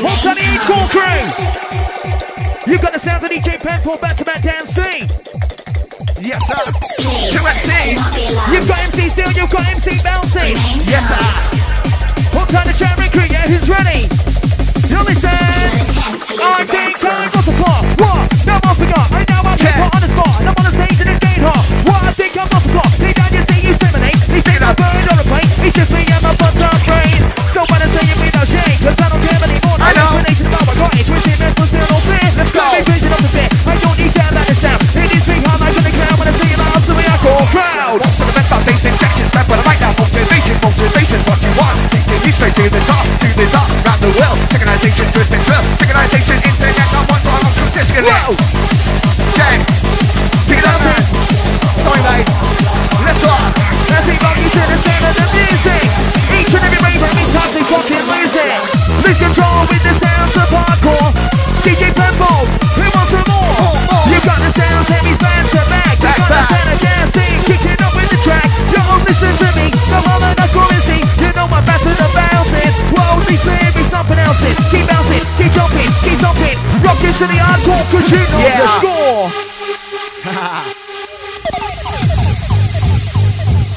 What's on the H Core crew? You got the sounds of DJ Pen back to back dancing. Yes, sir. Two MCs. You've got MC Steel, you've got MC Bouncin. Yes, sir. What's on the chat crew? Yeah, who's ready? You listen. I think time for support. What? No, I forgot. I know I'm just on the spot. And I'm on the stage in this game hall. What? I think I'm off the clock. Did I just see you seminate? not bird on a plane It's just me and my butter brain. So when I say you mean I'll change Cause I don't care anymore. I know. Explanation how I got it Twisted mental still no fear Let's go. Big vision of the fear I don't need that like a sound It is me hard like on the ground When I say it loud so we are called proud. What's for the best of these injections? Back for I mic now Motivation, motivation What you want. Taking you straight to the top To the top Round the world. Synchronization, twist and twirl Synchronization, internet I want one of two disconnect Whoa Jack Peter Sorry mate. Let's go Lose control with the sounds of hardcore. DJ Purple, who wants some more? Oh, oh. You got the sounds, heavy fans are back. You got back. the sound of dancing, kicking up with the track. Yo, listen to me, come on and knuckle and see. You know my I'm bouncing the bounces. World be clear, be something else. Is. Keep bouncing, keep jumping, keep stomping. Rock into the hardcore, cause you know yeah. the score.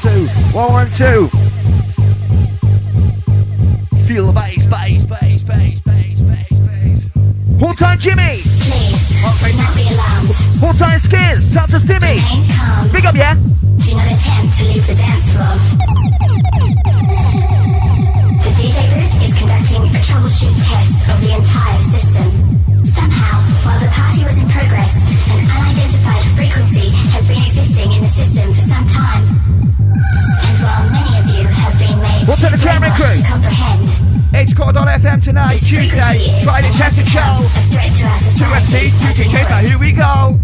two, one, one, two. out to Timmy. Big up, yeah? Do not attempt to leave the dance floor. The DJ booth is conducting a troubleshoot test of the entire system. Somehow, while the party was in progress, an unidentified frequency has been existing in the system for some time. And while many of you have been made What's to, the camera crew? to comprehend, HCore.fm tonight, Tuesday, tried and tested show. Two MCs, two DJs, now here we go.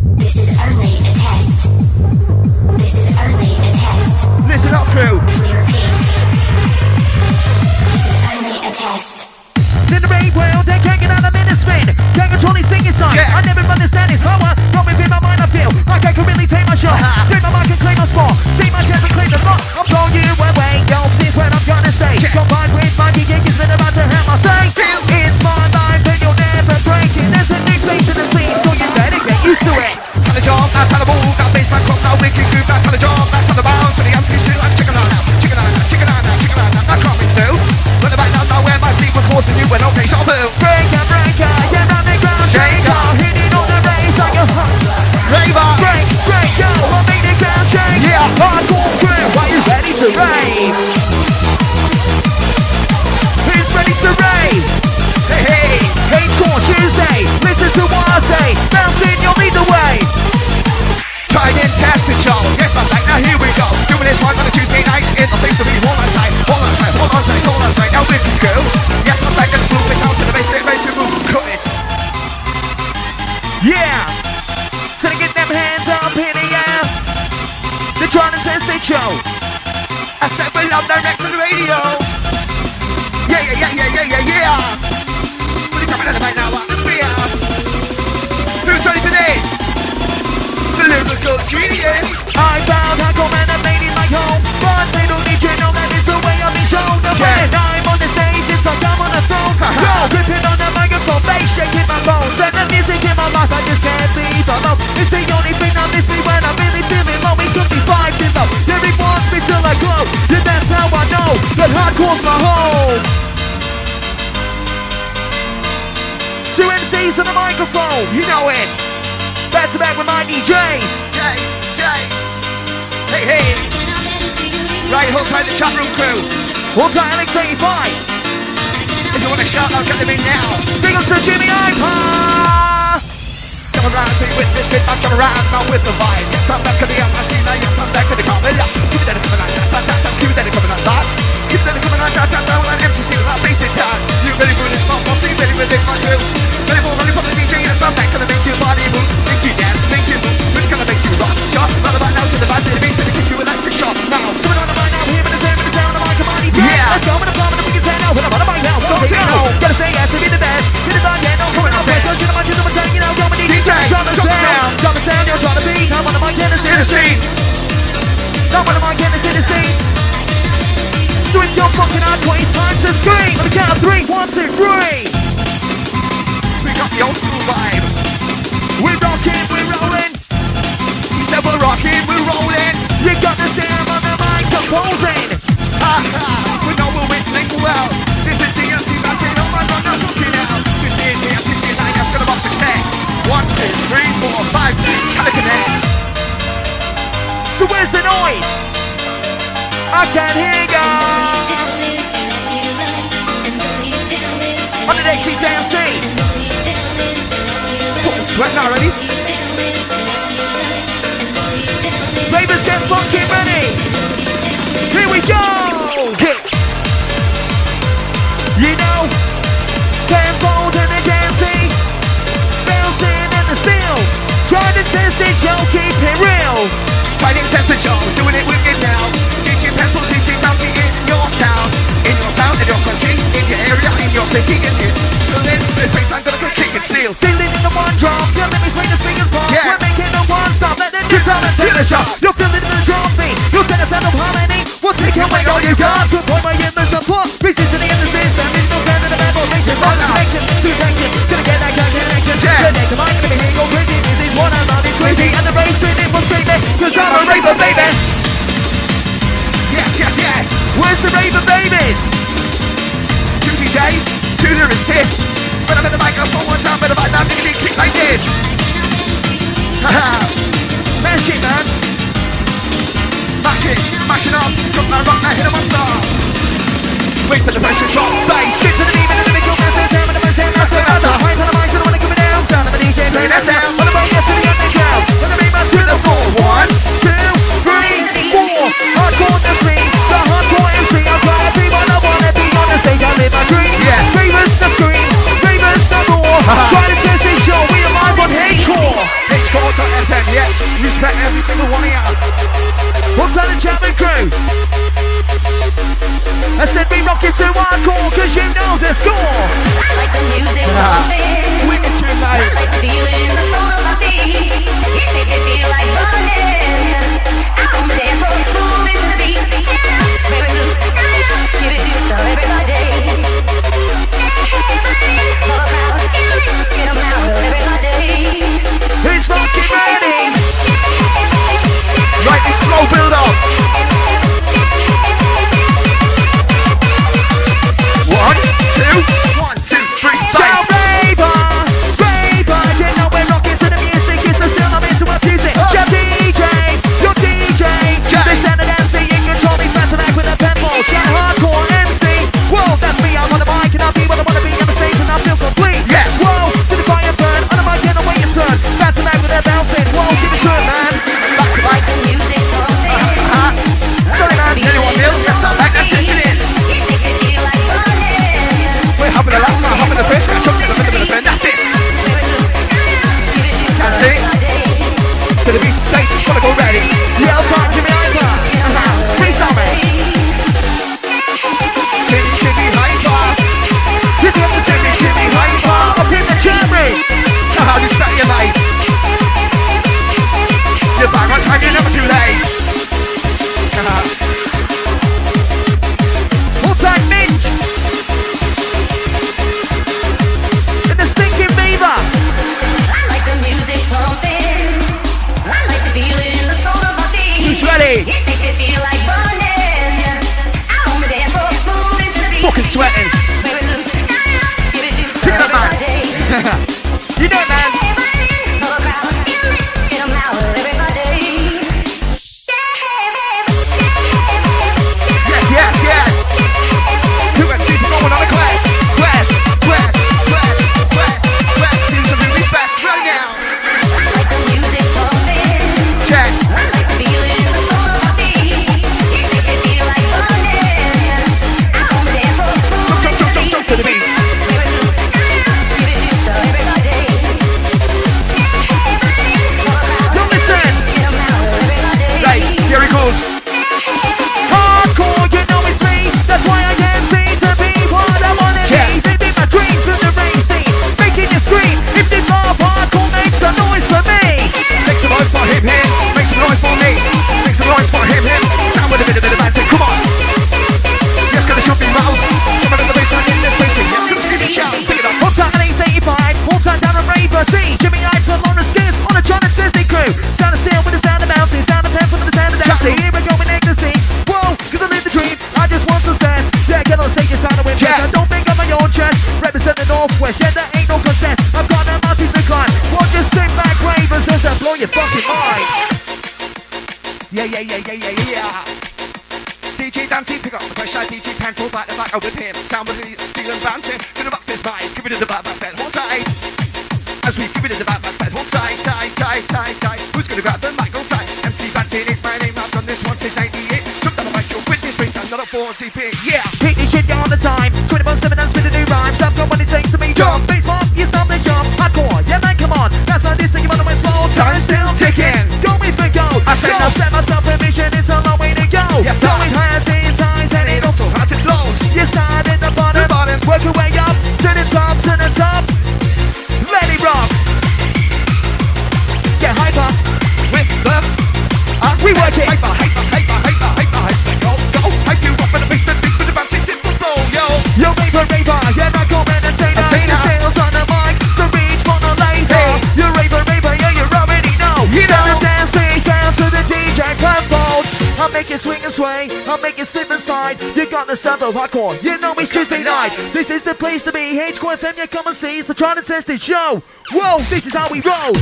This is how we roll.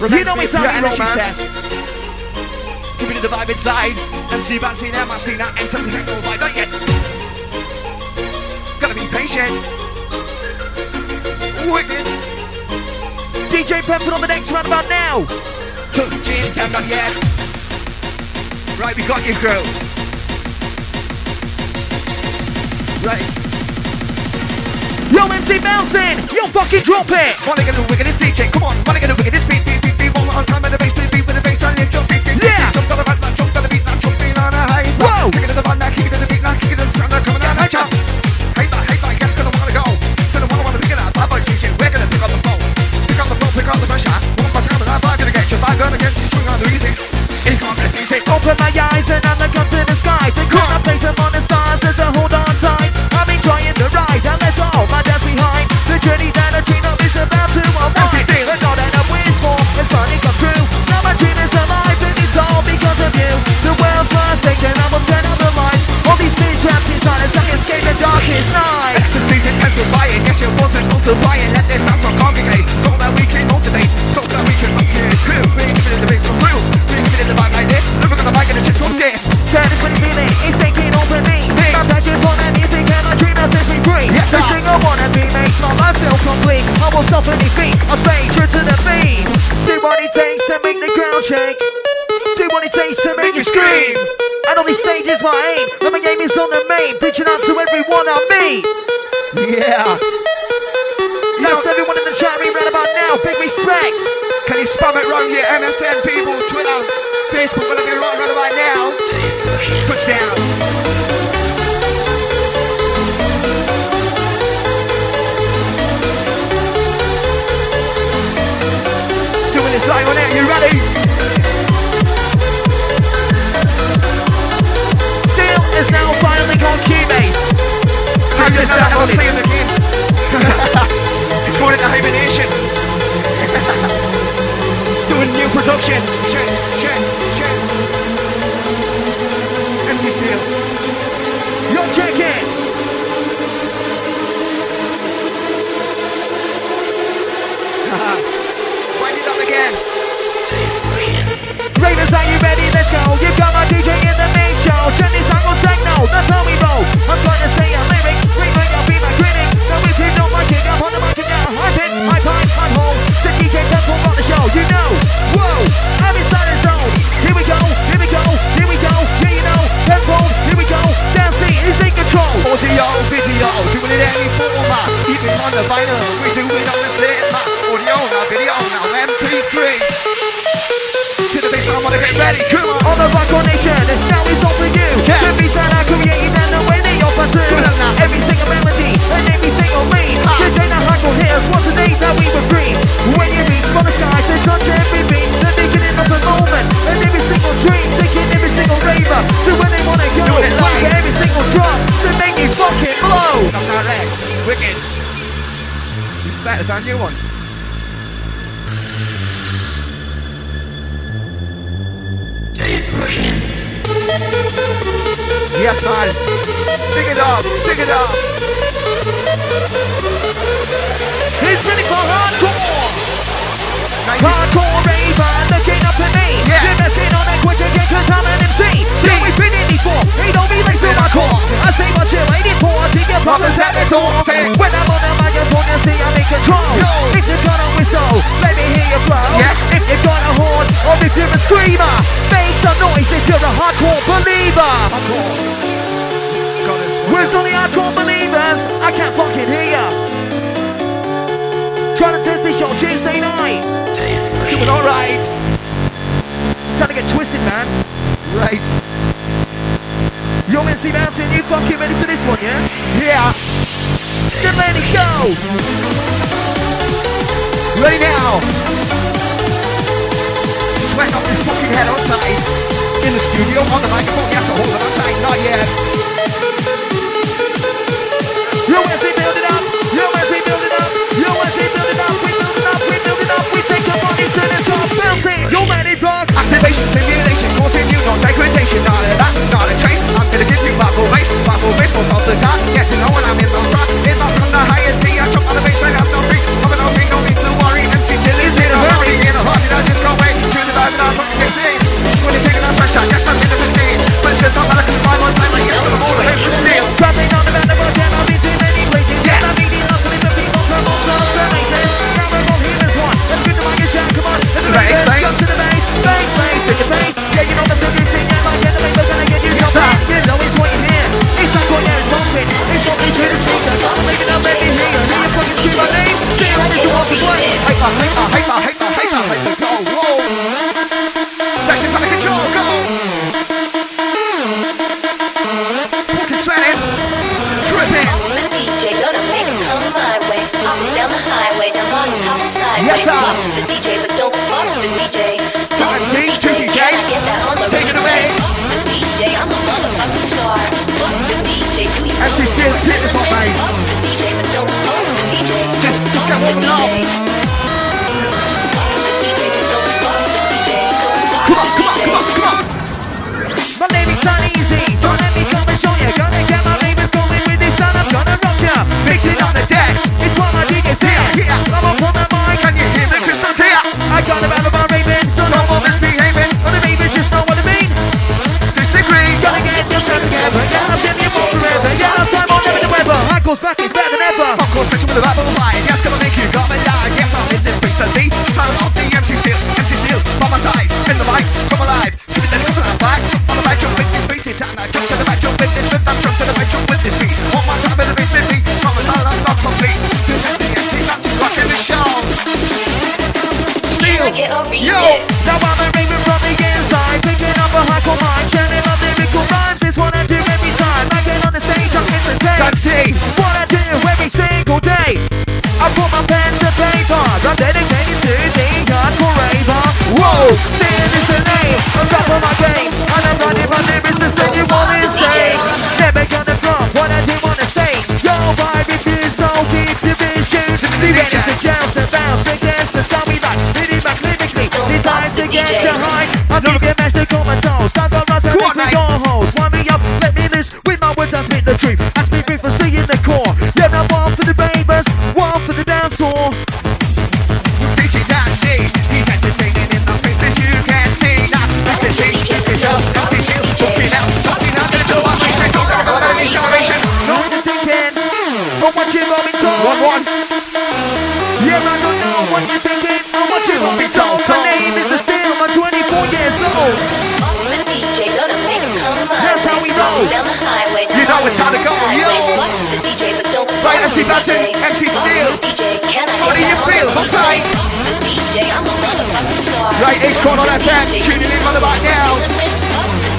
You know it's how Your we roll, energy set. Give it the vibe inside. MC MRC, now enter the techno vibe, not yet. Gotta be patient. Wicked. DJ Pepper on the next roundabout now. Two, Jim, down, not yet. Right, we got you, crew. Right. Bouncing, yo, fucking drop it. You gonna do? Wicked this DJ. Come on, you gonna do? Wicked this beat. Your forces multiplying Let this dance all congregate, so that we can motivate So that we can make it crew Bring it in the mix from real Bring it in the vibe like this Never gonna mic and the shit's on this Turn this funny feeling, it's taking over me. My passion for the music and my dream that sets me free. Yes, this thing I wanna be makes my life feel complete. I will suffer defeat, I'll stay true to the beat. Do what it takes to make the ground shake. Do what it takes to make, you you scream. And on these stages my aim, but my aim is on the main, reaching out to everyone I meet. Yeah big. Can you spam it round your MSN people, Twitter, Facebook, whatever you're on right now Touchdown Doing this live on air, you ready? Still is now finally on Cubase. Practice just that, I'll downloaded. say it again It's going into hibernation Doing new production Shit, shit, shit Empty steel Yo, check it. Wind it up again Ravens, are you ready? Let's go. You've got my DJ in the main show. Jenny Sango Techno, that's how we roll. I'm trying to say a Whoa, I'm inside the zone. Here we go, here we go, here we go. Yeah, you know, Temple, here we go. Dancing is in control. Audio, video, doing it any format Even on the vinyl, we do it on the slipper Audio, now video, now MP3 To the bass, I wanna get ready, come on On the rock nation, now it's all for you. Yeah. Beats that I created and the way they offer through. Come on now. Every single melody and every single beat. Ah. This ain't a hardcore hits, what's the day that we agree? When you reach for the sky to touch every beat, the beginning the moment, and every single dream, taking every single raver to where they wanna go. Doing it. Like every single drop to make you fucking blow. I'm direct, wicked Who's better, it's our new one Yes, man. Dig it up, dig it up. It's poor? I think your problems at the door. When I'm on the microphone, you see I'm in control. If you're gonna whistle, let me hear you blow. Yeah. If you're gonna horn, or if you're a screamer, make some noise if you're a hardcore believer. Where's all the hardcore believers? I can't fucking hear ya. Trying to test this show Tuesday night. Doing alright. Trying to get twisted, man. Right. You're MC Bouncin, you fucking ready for this one, yeah? Yeah. Then let it go. Ready now. Sweat off this fucking head on tight. In the studio, on the microphone, yes, I hold it on tight. Not yet. Yo, as we build it up, yo, as we build it up, yo, as we build it up, we build it up, we build it up, we take the money to the top, bouncing, yo, let it rock. Activation, you degradation. Not a not a trace. I'm gonna give you battle bass, battle bass, most of the time. Yes, you know when I'm in the front. It's not from the highest key. I jump on the bass, I have no free. I'm no free, no need to worry. MC Steel is in a hurry, in a hurry. I just go away. Tune the vibe, now fucking get. When you're taking a fresh shot, yes, I'm in the machine. But it's just not like it's five on time. Like, yes, I'm all the way from steel. Traveling on the the world, and I've been to many places. Yeah. I'm meeting lots of different people from all sorts of races. Now we're all here as one. Let's get the mic and shout, come on. Let's Bass, let's bass. go to the bass, bass, bass, take the bass. Yeah, you know the what bumping. It's what we do to I'm making up, let me hear you. Fucking scream my name. Say what you want to play. Hyper, hyper, hyper, hyper, DJ, but don't fuck the DJ. Just- just get the warming goes back, it's better than ever. Of course, section with a battle line. Yes, gonna make you got me live. Yes, I'm in this space to lead. Time off the MC Steel. MC Steel by my side. In the mic, come alive. Give it the come alive. Back on the back, jump with this beat. It's and I jump to the back, jump with this beat. I'm jump to the back, jump with this beat. One more time with the bass. From the start, I'm not complete. This is the MC, that's rocking the show. I a Yo. Now I'm to. I'm dedicated to the hardcore raver. Whoa, still is the name. On top of my game. And I'm running my lyrics to say you want to say. Never gonna flop what I do the stage. Your vibe is good, so keep the vision. Be ready to joust and bounce against the sound we like. It back lyrically. Designed to get you high. I'll give you mash the comatose. Start the rise and your MC Button. MC Steel. the DJ, can I How do you feel? the tight. Fuck the DJ, I'm a. Right, H Corner the FM, tuning in right about now. The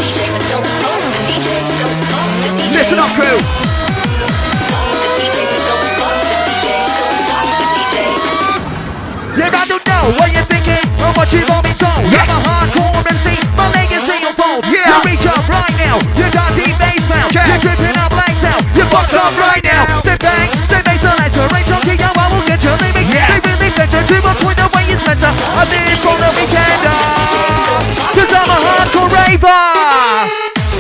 DJ, but don't fuck the DJ. Don't fuck the DJ. Listen up, crew. Fuck the DJ, but don't fuck the DJ. Don't fuck the DJ. Yeah, I don't know what you're thinking, or what you've all been told. Yes. I'm a hardcore MC, my legacy unfold. Yeah. You reach up right now, you got deep bass now. Okay. You're tripping up lights out, you're fucked up right now. I did it from the weekend Cause I'm a hardcore raver.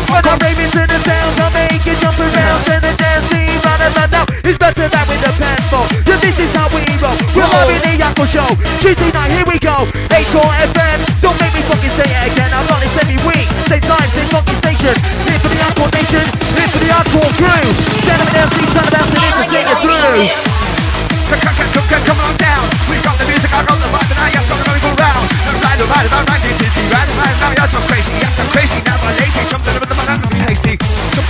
When I'm raving to the sound I make it jump around And the dance scene round and round now It's better than with the pen for. Yeah, this is how we roll. We're having the Uncle Show. Tuesday night, here we go. 8 FM Don't make me fucking say it again. I'm on this every week Same time, same fucking station. Here for the Hardcore Nation. Here for the Hardcore Crew. Stand up and dance, stand up and through Come on down. We got the music, I got the vibe, and I got something going round. Ride, ride, ride, ride, this is ride, ride, now yes, I'm crazy, yes, crazy. Now my lady jumped in with the I'm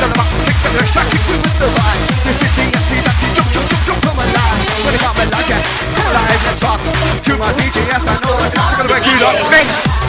in the mountain, kicked in the track, kicked the vibe. This is the empty, that's the jump, jump, jump, jump, I'm alive. When I got my it, I'm alive, let's rock. To my DJ, yes, I know, I'm gonna break you up, thanks.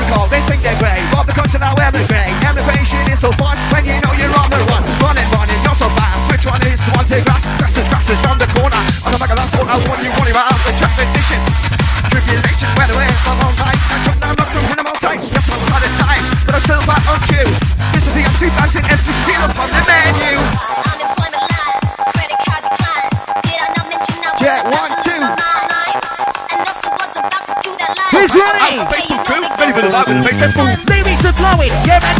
if I they think they're great. The now. Emigration is so when you know you're on the run. Running, running, so fast. Which one is to the corner. I want you, want you out of the traffic dishes. Tribulations, where the way, my mom, Make the move, ladies blowing, yeah man,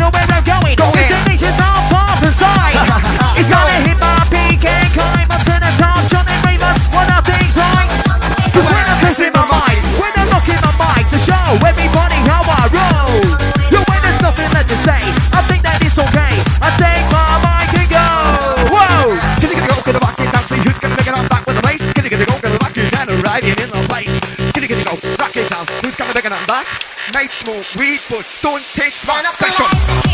Tight smoke, weed, but don't take my special.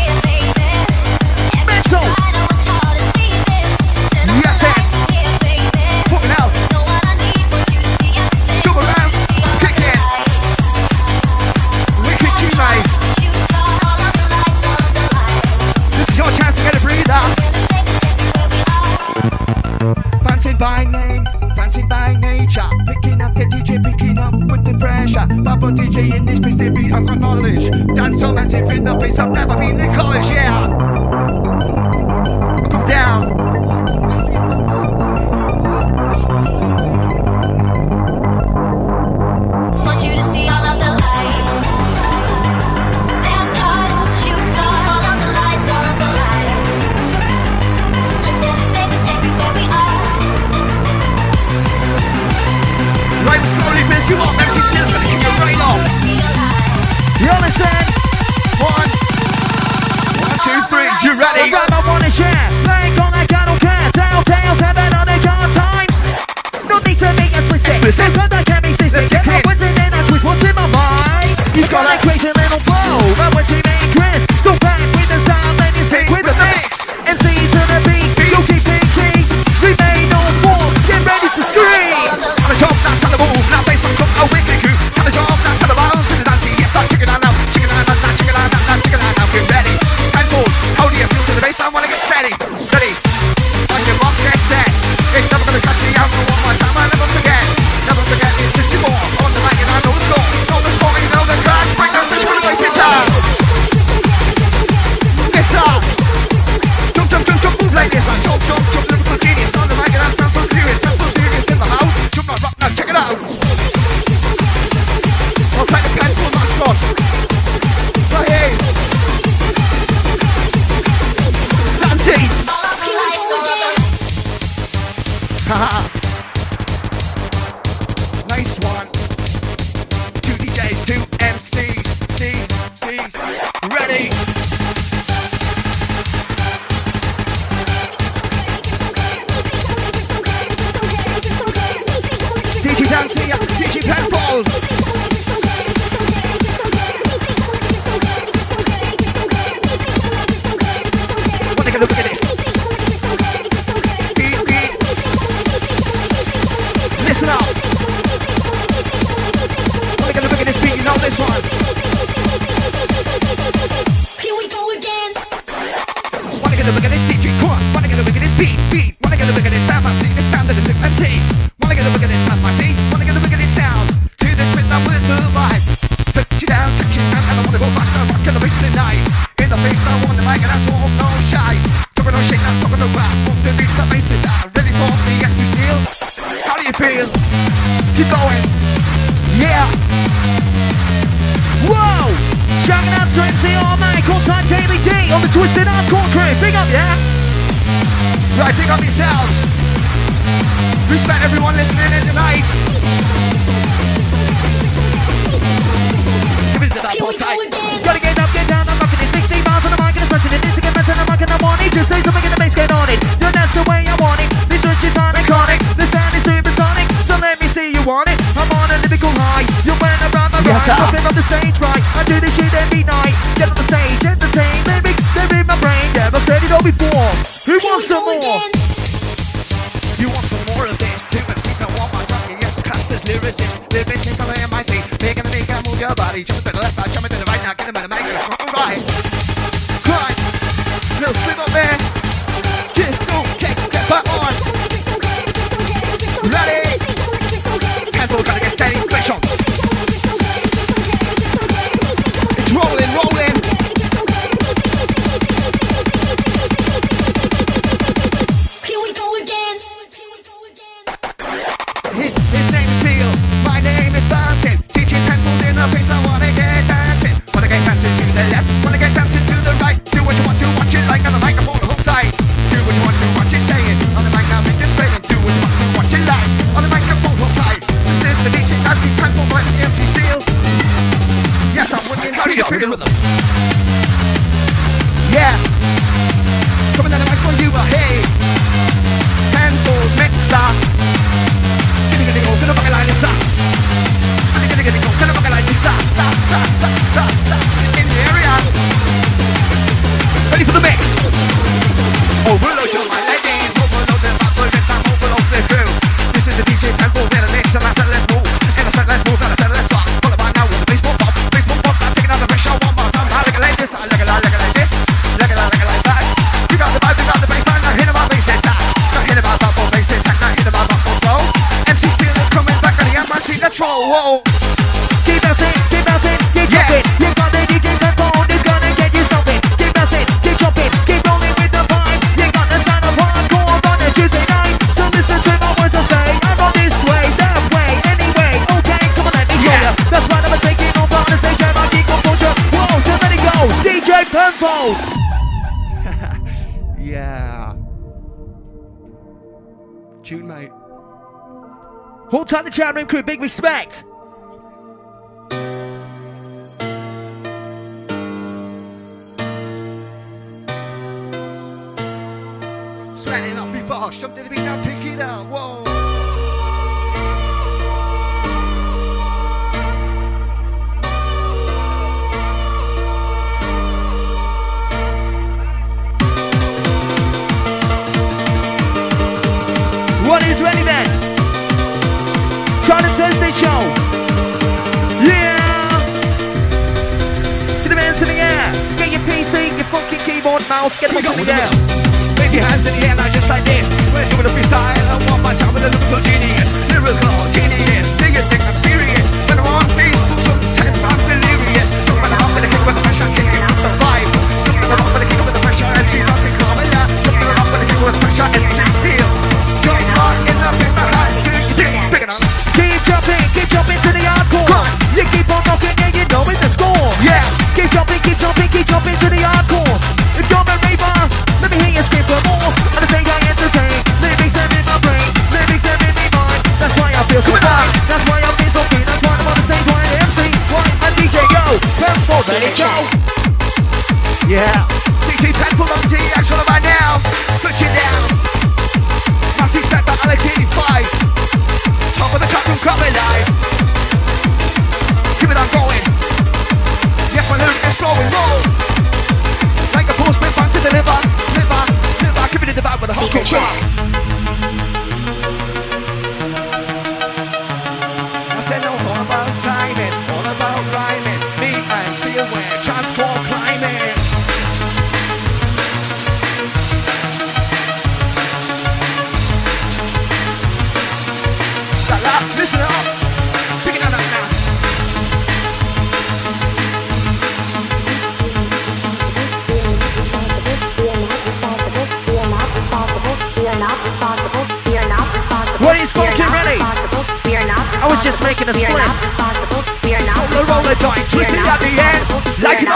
Hit him with a... Time to chat room crew, big respect.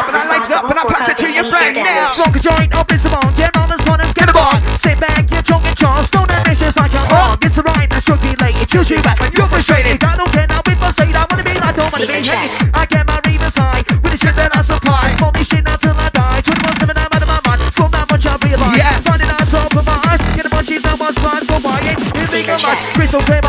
Up and I it up and I pass it to your friend now. Smoke a joint, up the bong, get on as fun as get on. Sit back, you're drunk and charged, don't ambitious like a wrong. It's a rhyme that's strictly late, it you back when you're frustrated. I don't care now I say that, I wanna be like, don't wanna be hated. I get my reavers high with the shit that I supply. Smoke me shit until I die. 21 7 I'm out of my mind. Smoke that much I realize. Yeah. Find it on top of my eyes. Get a bunch of someone's fine, go buy it. It's big Secret of mine. track. Crystal clear,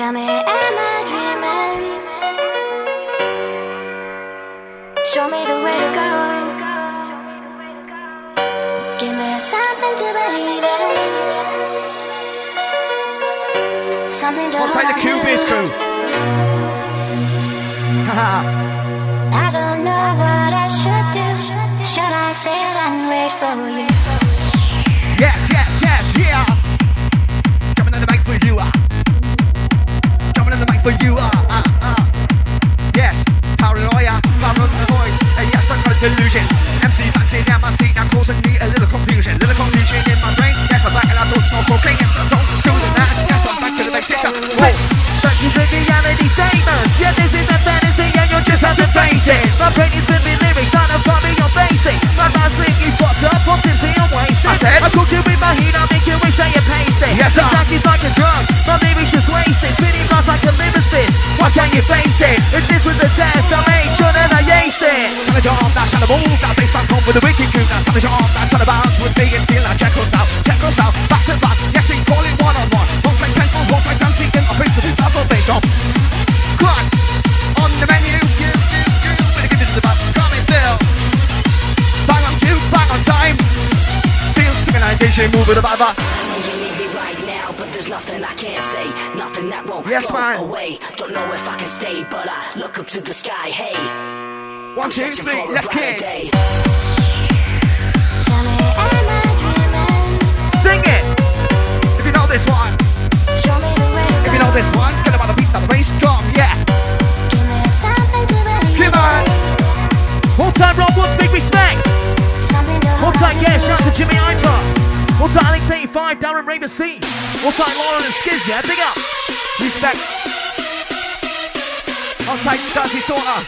Tell me, am I dreaming? Show me the way to go. Give me something to believe in. Something to like the crew? I don't know what I should do. Should I sit and wait for you? In the for you, ah, ah, ah. Yes, paranoia, paranoid. And yes, I'm a delusion. MC fancy down my seat, now causing me a little confusion. Little confusion in my brain. Yes, I'm back and I don't smoke cocaine. Don't soothing that. Yes, I'm back to the basics. Whoa. But you the reality famous. Yeah, this is a fantasy and you're just have to face it. My brain is living lyrics, not a body on basic. My mind's slinky, fucked up, on tipsy and wasted. I said- I cook it with my heat, I make you wish that you paste it. Yes, sir. The is like a drug, my lyrics Can't you face it? If this was a test, I make sure that I ace it. Kind of job, that kind of move, that bass back home with a wicked groove. Kind of job, that kind of bounce with me and feel like Jekyll style, Jekyll back to back. Yes, she call it one on one. One like pencil, one like dancing in a face to this battle bass drum. Crack on the menu, you, you, you, better give it to the back. Coming through. Bang on cue, bang on time. Feel synchronization, move with. You need Yes, go man. away. Don't know if I can stay, but I look up to the sky. Hey, One, I'm two, three, let's brighter kick. day. Tell me, am I dreaming? Sing it. If you know this one, Show me the way if you know this one, get about the beat, the bass drum, yeah. Give me something to believe Come on. Hold time, Rob Woods, big respect. Something to Hold hold tight, yeah, shout out to Jimmy Iper. Hold tight, Alex 85, Darren Raver C. Hold tight, Lauren and Skiz, yeah, big up. Respect. Dirty Stormer.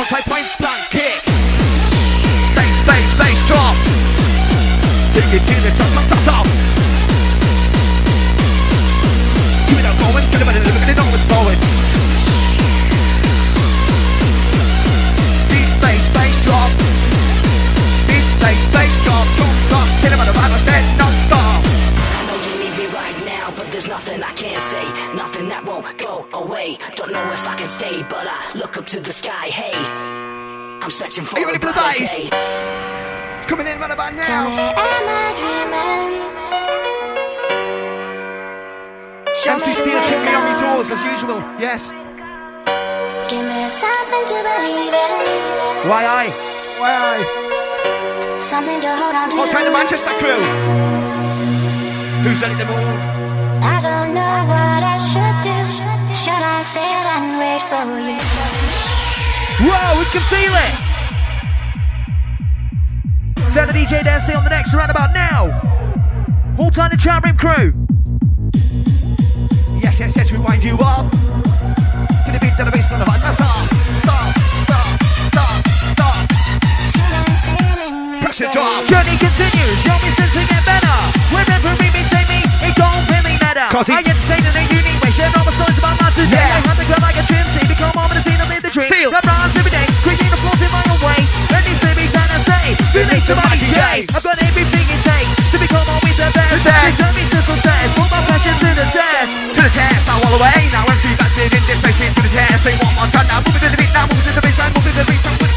On tight, point blank kick. Bass, bass, bass drop. Take it to the top, top, top, top. Keep it up going, get it, get it, get it, know it's going. Beat, bass, bass drop. Beat, bass, bass drop, drop, drop. Hit him on the right, non-stop. There's nothing I can't say, nothing that won't go away. Don't know if I can stay, but I look up to the sky. Hey, I'm searching for Are you ready for the bass? It's coming in right about Tell me, now. am I dreaming? Show MC Steel King to on go. tours as usual. Yes. Give me something to believe in, Why I? Why I? something to hold on to. The Manchester crew. Who's ready to move? I what I should do. Should I sit and wait for you? Whoa, we can feel it. Send the DJ dancing on the next roundabout now. Hold tight the chat room crew. Yes, yes, yes, we wind you up. To the beat, to the bass, to the vibe. Stop, stop, stop, stop, stop. Should I sit and wait Pressure drop. Journey continues, really matter. Cause he- I entertain in a unique way, share all my stories about my today. Yeah. I have to go like a chimpanzee, become on the scene, I live the dream. Feel. Rap rhymes every day, creating the flows in my own way. And these lyrics that I say, relate to my DJ. I've got everything it takes to become always the best. The best. They turn me to success, put my passion to the test. To the test, now all the way. Now MC dancing in this place into the test. Say one more time now. Move it to the beat now. Move it to the line. Move it to the bass line with the party.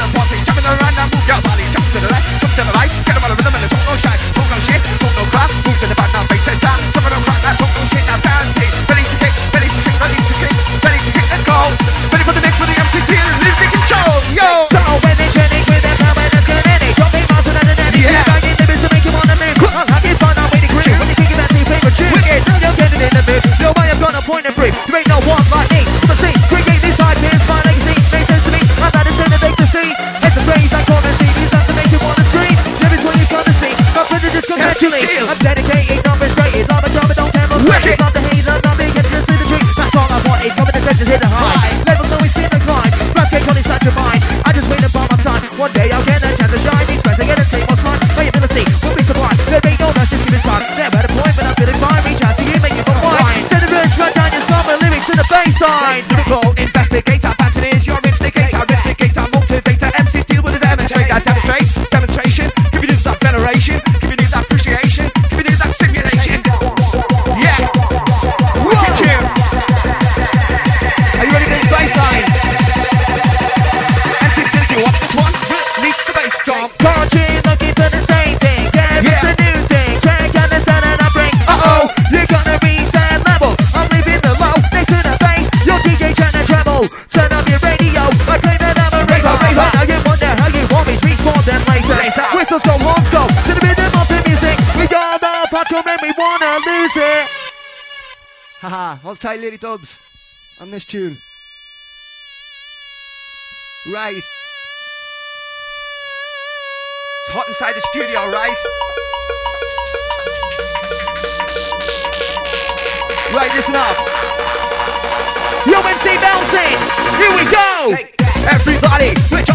Haha, hold tight, Lady Dubs, on this tune. Right. It's hot inside the studio, right? Right, listen up. MC Bouncin. Here we go. Everybody, we're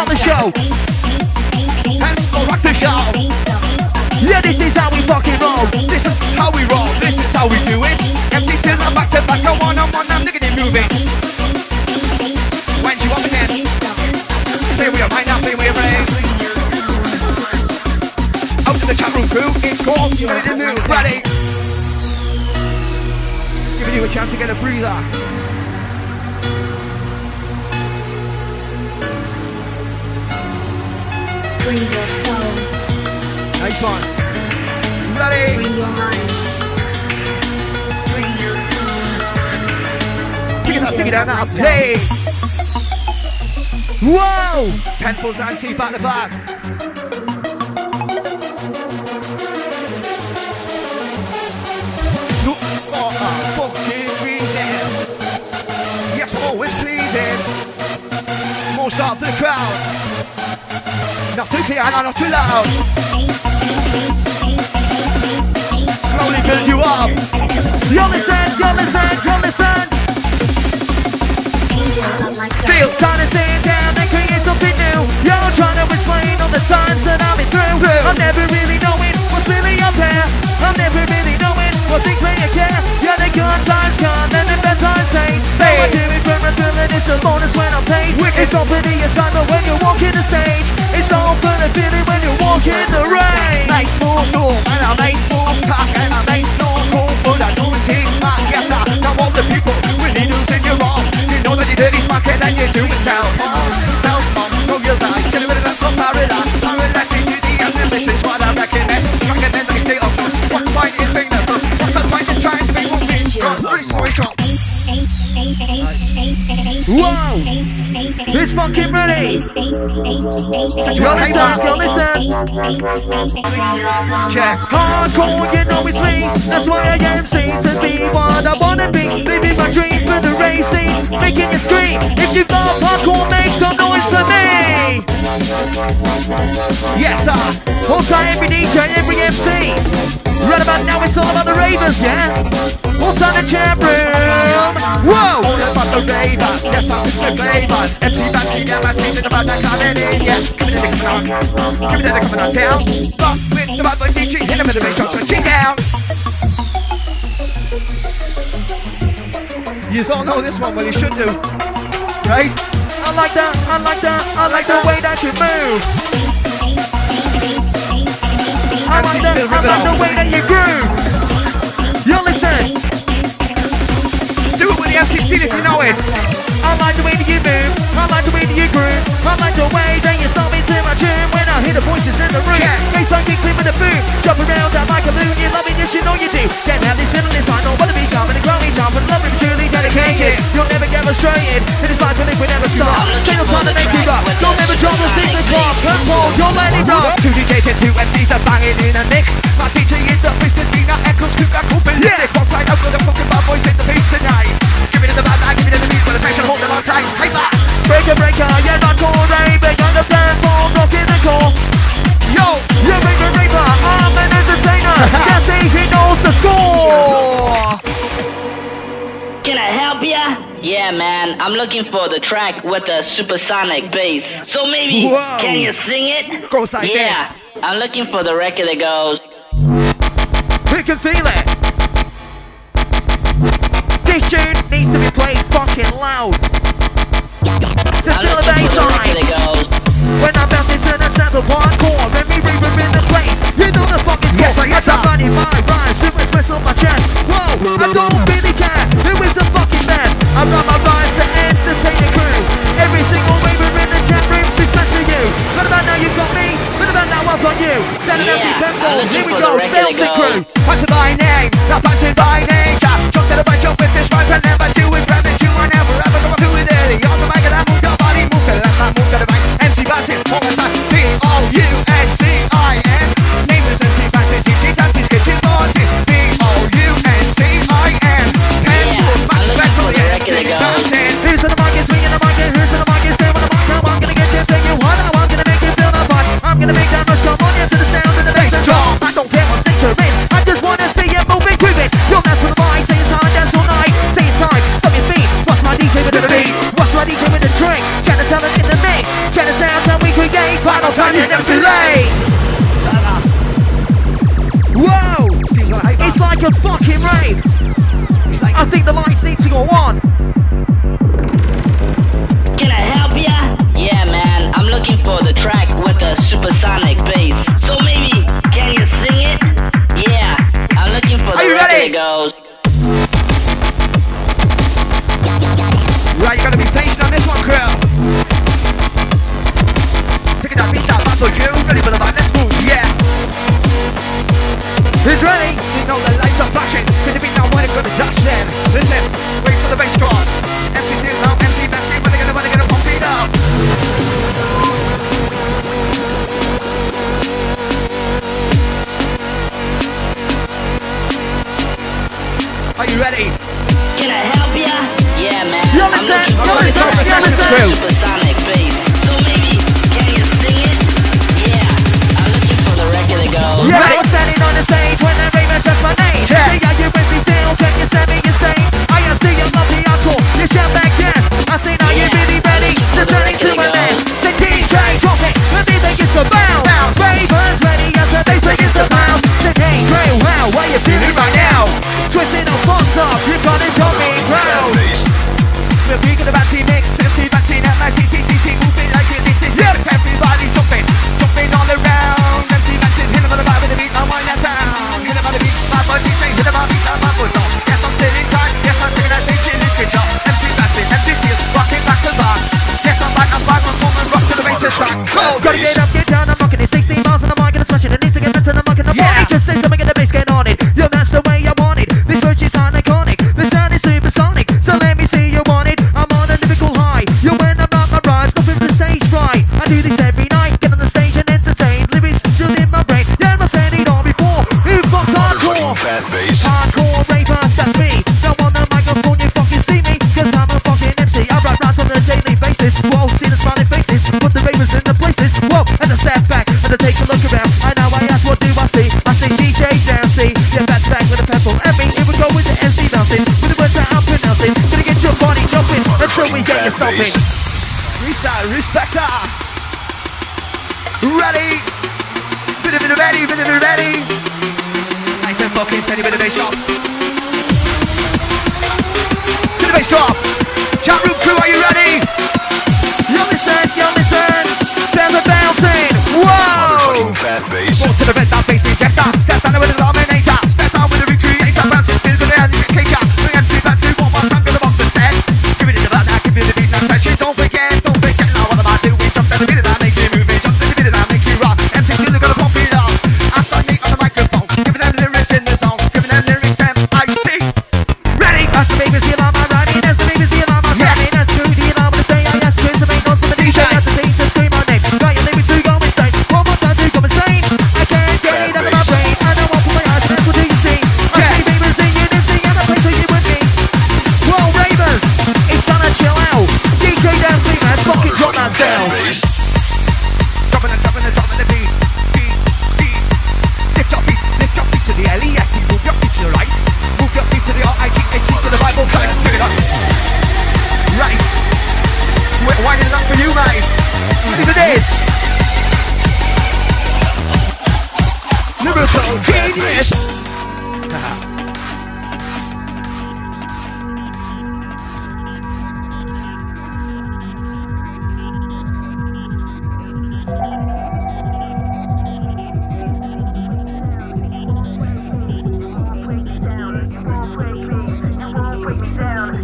rock the show. And we'll rock the show. Yeah, this is how we fucking roll. This is how we roll, this is how we do it. MC Steel not back to back, go on, I'm on, I'm digging it, moving. Wind you up again. Play with your mind now, play with your brain. Out to the chat room crew, it's called ready. Giving you a chance to get a breather. Bring your soul, Nice one. Ready. bring your mind, bring your soul. Pick it up, pick it up now, play. Whoa! Penfold dancing back to back. Look for a fucking reason. Yes, always pleasing. Start for the crowd. Not too clear and not too loud. slowly build you up. You listen, you listen, you listen. Feel time to sit down and create something new. You're trying to explain all the times that I've been through. I'm never really knowing what's really up there. I'm never really knowing what things you care. Yeah, the good times come and the bad times stay. Now I do it for a thrill it's a bonus when I'm paid. It's all the assignment when you walk in the stage. It's all for the feeling when you walk in the rain. Makes more cool, and I makes more talk, and I makes no cool, but I don't take back. Yes, I know all the people really losing your wrong. You know that you did this market and you do it self Self bomb, know your life, get rid of that from paradise. Paradise to the end, and this is what Whoa! It's fucking ready! Go listen, go listen! Check. Hardcore, you know it's me. That's why I am seen to be what I wanna be. Living my dreams for the racing, making you scream. If you love hardcore, make some noise for me. Yes, sir. All time, every DJ, every MC. Right about now, it's all about the ravers, yeah. All time, the chat room. Whoa! All about the ravers, yes, I'm Mr. Flavors. MC Banshee, yeah, my speaking about that in, yeah. Coming in, coming on. Coming in, coming on down. Fuck with the boy DJ, hit him with the bass, so check down. You all know this one, well, you should do. Right? I like that, I like that, I like the way that you move. I like that, I like the way that you groove. Do it with the MC Steel if you know it. I like the way that you move. I like the way that you groove. I like the way that you stop into my tune when I hear the voices in the room. Yeah. Bassline kicks in with a boom. Jump around out like a loon. You love it, yes you know you do. Can't have this feeling inside. No wanna be jumping and growing, jumping, loving, truly dedicated. You'll never get frustrated. It is like a liquid never stop. Singles trying to make you rock. You'll never drop the sing the clock. Control, you'll let it rock. Two DJs and two MCs are banging in a mix. I'm looking for the track with the supersonic bass. So maybe, Whoa. can you sing it? Goes like yeah, I'm looking for the record that goes. We can feel it.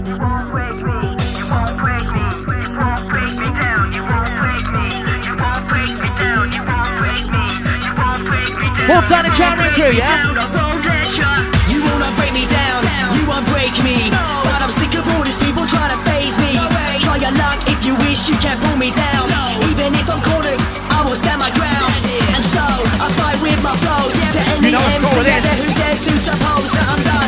One time to chat room crew, yeah? You won't break me down, I won't let ya. You wanna break me down, you won't break me. But I'm sick of all these people trying to phase me. Try your luck if you wish you can pull me down. Even if I'm cornered, I will stand my ground. And so I fight with my flows to any You know what's MC cool with out this? there who dares to suppose that I'm done.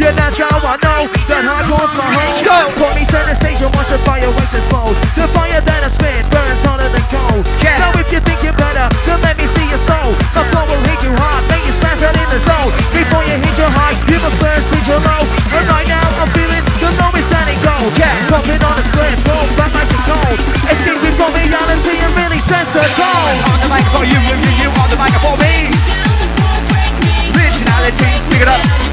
Yeah, that's how I know that hardcore's my home. Go. Put me center stage and watch the fireworks explode. The fire that I spit burns hotter than cold. Yeah. So if you think you're better, then let me see your soul. The flow will hit you hard, make you smash out in the zone. Before you hit your high, you must first hit your low. And right now I'm feeling the lowest that it goes. Yeah, pumping on the split, boom, back like the cold. Escaping from reality and really sets the tone. On the mic for you, you, you, you. On the mic for me. Originality, pick it up.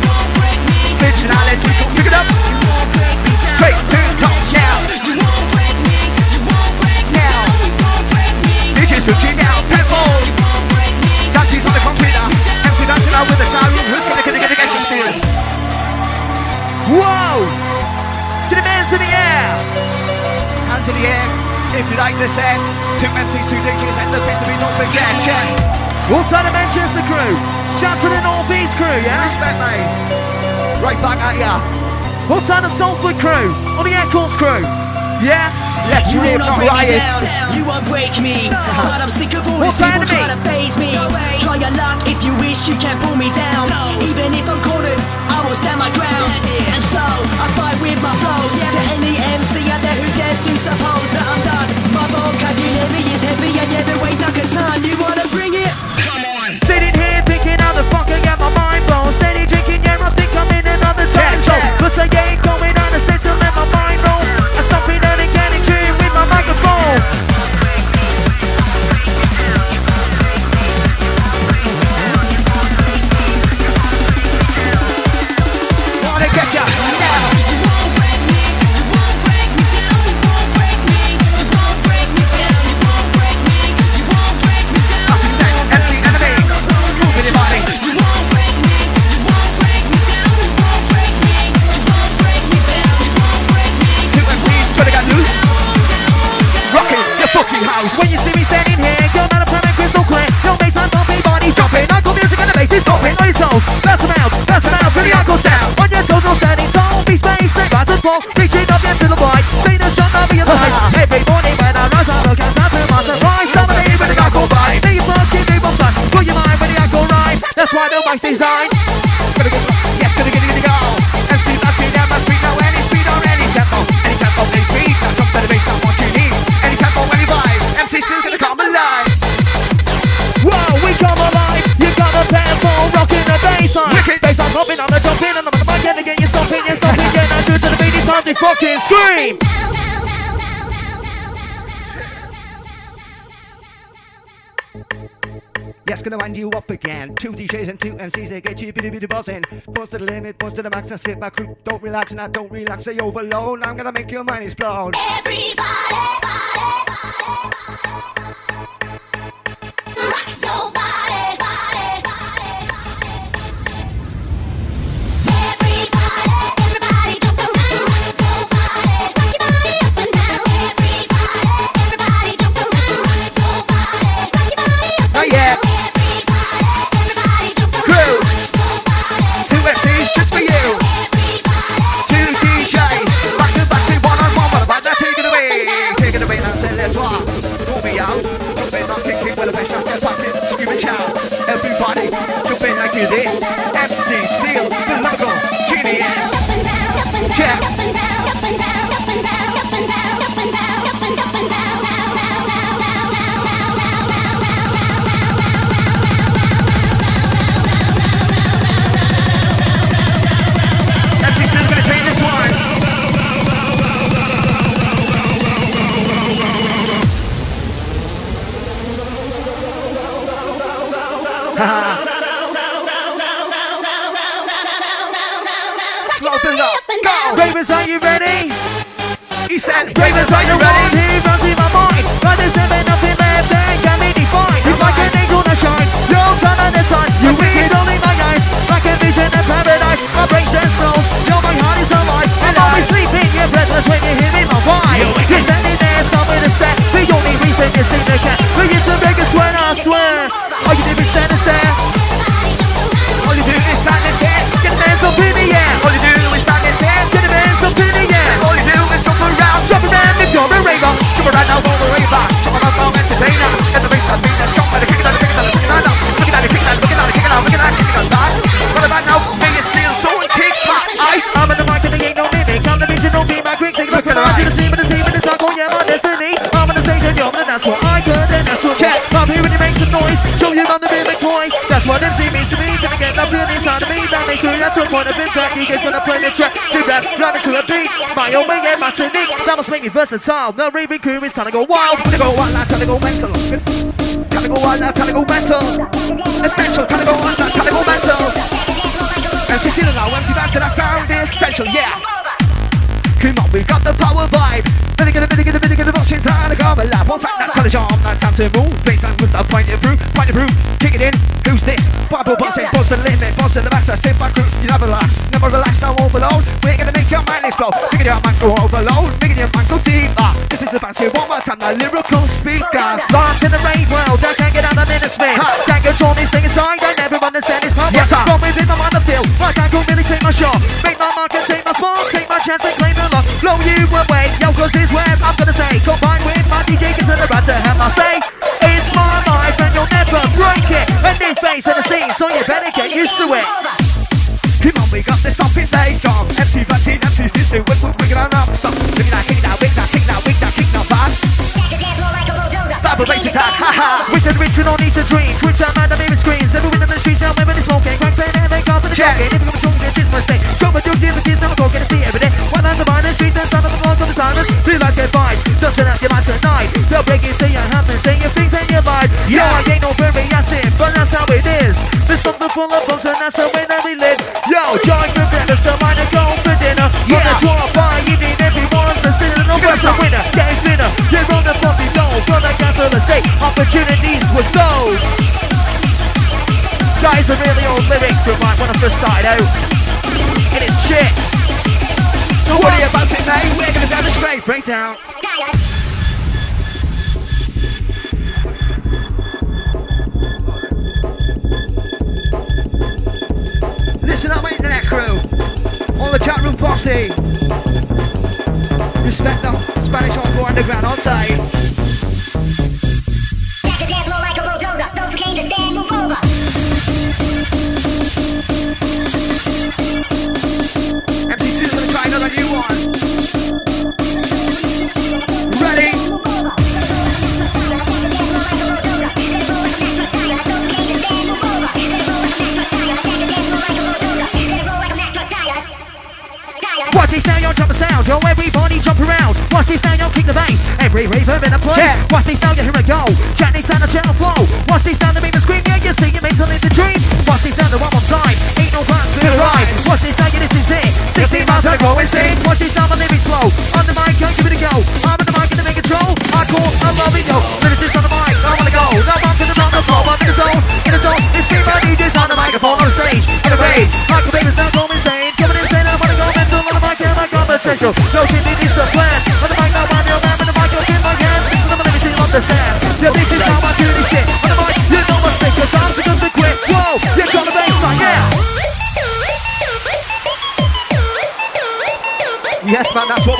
Hands in the air. If you like the set, two MCs, two DJs, and the place to be not forget. Check. Time to Manchester crew. Shout to the North East crew, yeah? Respect, mate. Right back at ya. Time to Salford crew. On the Air Course crew. Yeah? Let's You wanna not break me riot. down, you won't break me. But I'm sick of all these people trying to phase me. Try your luck if you wish you can't pull me down. Even if I'm I will stand my ground. And so I fight with my foes. To any MC out there who dares to suppose that I'm done. My vocabulary is heavy and every I can concern. You wanna bring it? Come on! Sitting here thinking how the fuck I got my mind blown. Steady drinking, yeah I think I'm in another time zone. Cause I ain't time scream. Yes, gonna wind you up again. Two DJs and two MCs, they get you bitty bitty buzzing. Push to the limit, push to the max, and sit back, crew. Don't relax, and I don't relax, say overload. I'm gonna make your mind explode. Not you this. MC Steel. The logo. Genius. MC Steel's gonna take this one. Slow up. Go. Ravens, are you ready? He said, Ravens, are you ready? He runs in my mind, but there's never nothing left that can be defined. You're like an angel that shine, you're sun and the sun. You read only my eyes, like a vision of paradise. My brain says flows, your my heart is alive. And I'll be sleeping, you're breathless when you hear me my vibe. You're standing there, stop with a step. The only reason you see the cat for you to make a sweat, I swear. All you do is stand and stare. Make. I'm in the mic and ain't the vision, don't be my look at the scene, the scene, it's destiny. I'm on the stage and you're and that's what I could, and that's what Check. I'm here and it makes some noise. Show you I'm the mimic toy. That's what MC means to me. Gonna get that feeling inside me. That makes me what point of impact. You guys gonna play the track. To rap, run into a beat. My own way and my technique. That must make me versatile. The raving crew is time to go wild. Time to go wild time to go mental. Time to go wild time to go mental. Essential, time to go wild time to go mental. MC Steel now, MC back to that sound essential, yeah. Come on, we got the power vibe. Then again, then again, then again, the motion time to come alive. One time, that college arm, now time to move. Bass line with the point of brew, point of brew. Kick it in, who's this? Bible bossing, boss the limit, boss the master. Sit back, crew, you never relax, never relax, now overload. We're gonna make your mind explode. Making your mind go overload, making your mind go deeper. This is the fancy one more time, the lyrical speaker. Lost in the rave world, I can't get out of minutes, man. Can't control this thing inside, I never understand its power. Yes, sir. From within my mind, feel like I can't really take my shot. Make my mark and take spot, take my chance and claim the lot. Blow you away, yo, cause it's where I'm gonna say. Combined with my DJ, cause I'm about to have my say. It's my life and you'll never break it. A new face in the scene, so you better get used to it. Come on, we got the stomping bass drum. MC Vaccine, MC Sister, we're quicker than up. So, look at that, kick that, wick that, kick that, wick that, kick that, fast. Bible bass attack, ha ha. We said rich, we don't need to dream. Twitch out, man, the mirror screens. Everyone in the streets now, when it's smoking. Cracks and they come the Check. jacket. If you're going to this mistake. Jump and do the never go get to see every day. One hand behind the street, sound of the floor of the silence. Feel like get vibes. Don't turn out your mind tonight. They'll break it, say your hands and say your things and your life. Yeah, I ain't no but that's how it is. There's something full of bumps and that's the way that we live. Yo, join the brothers, the mind and go for dinner. On Yeah. the draw by evening, everyone's sinner. No a winner. You're on the bumpy low. From the opportunities were stole. Guys, are really old lyrics from like when I first started out. And it's shit. Don't worry about it, mate. We're gonna demonstrate. Break down. Listen up, my internet crew. All the chat room posse. Respect the Spanish Hardcore Underground on side. Watch this now, y'all jump the sound. Yo, everybody jump around. Watch this now, you'll kick the bass. Every reverb in a place. Yeah. Watch this now, you hear it go. Jack this down the channel flow. Watch this down the beat and scream, yeah, you see it makes a little dream. Watch this down the one more time. Ain't no plans to the ride. Watch this now, you this is it. 16 miles an hour insane. Watch this now, my lyrics flow. On the mic, I'll give it a go. I'm on the mic and the make control. I call, I love it, yo. Lyricist on the mic, I wanna go. No, I'm gonna run the flow. I'm in the zone, in the zone. It's me, my DJs on the microphone, on the stage, on the rage. Michael Baker's now going insane. Coming insane, I wanna go mental on the mic, and I got potential. No shit, it is the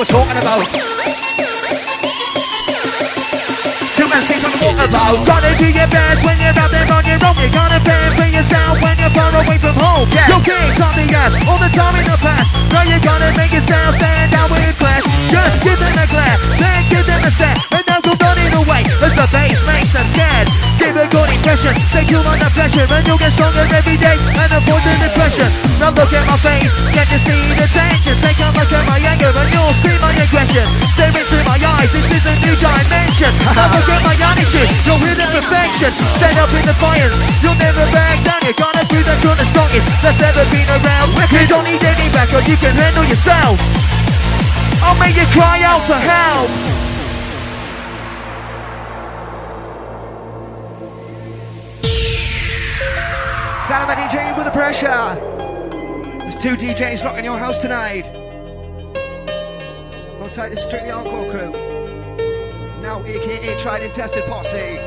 talking about. On. Gotta do your best when you're out there on your own. You gotta fend for yourself when you're far away from home. Yeah. Kings on the ass all the time in the past. Now you gotta make yourself stand out with class. Just give them a glare, then give them a stare, and now go running away as the bass makes them scared. Give a good impression, say you the pressure, and you'll get stronger every day and avoid the depression. Now look at my face, can you see the tension? Take a look at my anger, and you'll see my aggression. Stare into my eyes, this is a new dimension. Now look at my attitude, you'll hear the perfection. Stand up in defiance, you'll never back down. You're gonna be the true, the strongest that's ever been around. You don't need any backup, you can handle yourself. I'll make you cry out for help. Salama DJ with the pressure. There's two DJs rocking your house tonight. Hold tight, this is strictly encore crew. Now, aka tried and tested posse.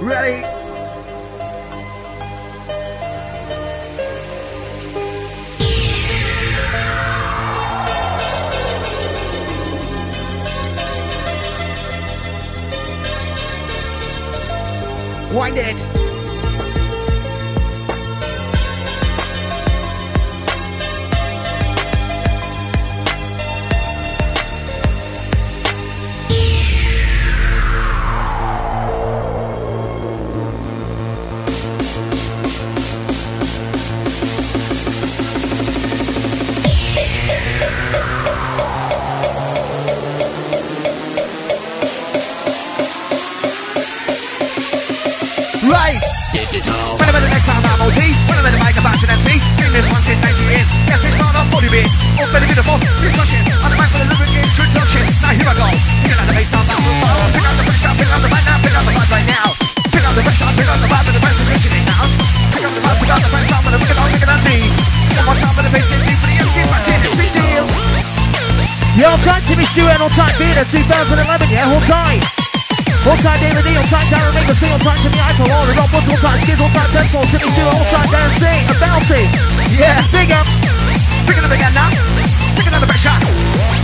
Ready? Wind it. Digital. When I'm at the next time I'm OT, when I'm at the about an MC, doing this one since 90 years. Yes, it's not a body bit, or very beautiful, discussion. On the mic for the lyric introduction. Now here I go. Pick out the bass, I'm fire. Pick out the pressure, pick out the vibe now, pick out the vibe right now. Pick out the pressure, pick out the vibe, and the vibe's originating now. Pick out the vibe, pick out the pressure, I'm gonna pick it out, pick it out me. One more time the bass, get deep for the MC, my deal. Hold tight, Timmy Stewart, hold tight, Theatre 2011, yeah, hold tight. Hold tight, David D, hold tight, Darren Maker, C, hold tight, Jimmy Eiffel, all the rock, hold tight, Skids, hold tight, Temple, Timmy Stewart, hold tight, Darren C, and Bouncy. Yeah. Big up. Pick it up again now. Pick another pressure.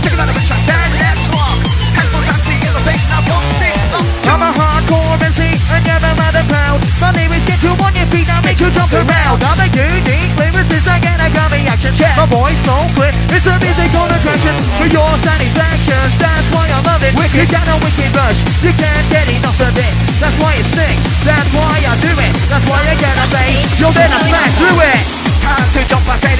Pick another pressure. Then let's walk. Headphones on, see in the face, now walk, big up. I'm MC, and never rather proud. My lyrics get you on your feet, I make you jump around. I'm a unique lyricist, I get a gummy action. Check my voice so clear, it's a musical attraction for your satisfaction. That's why I love it. You got a wicked rush, you can't get enough of it. That's why it's sick, that's why I do it. That's why I get a you'll then I smash through it. Time to jump, I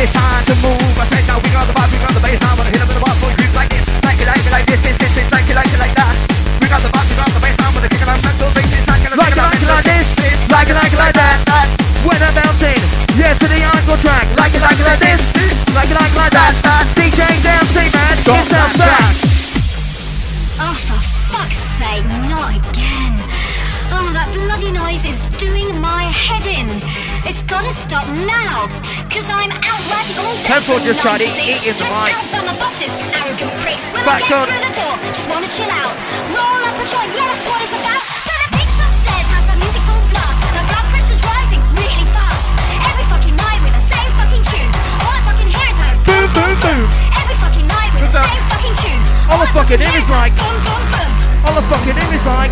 by my bosses, arrogant pricks. When Back I get on. through the door, just wanna chill out. Roll up a joint, yeah, that's what it's about. But the bitch upstairs has a music full blast. My blood pressure's rising really fast. Every fucking night with the same fucking tune. All I fucking hear is her Boom, boom, boom. Every fucking night with the same fucking tune. All I fucking hear is like- boom, boom, boom. All the fucking in is like,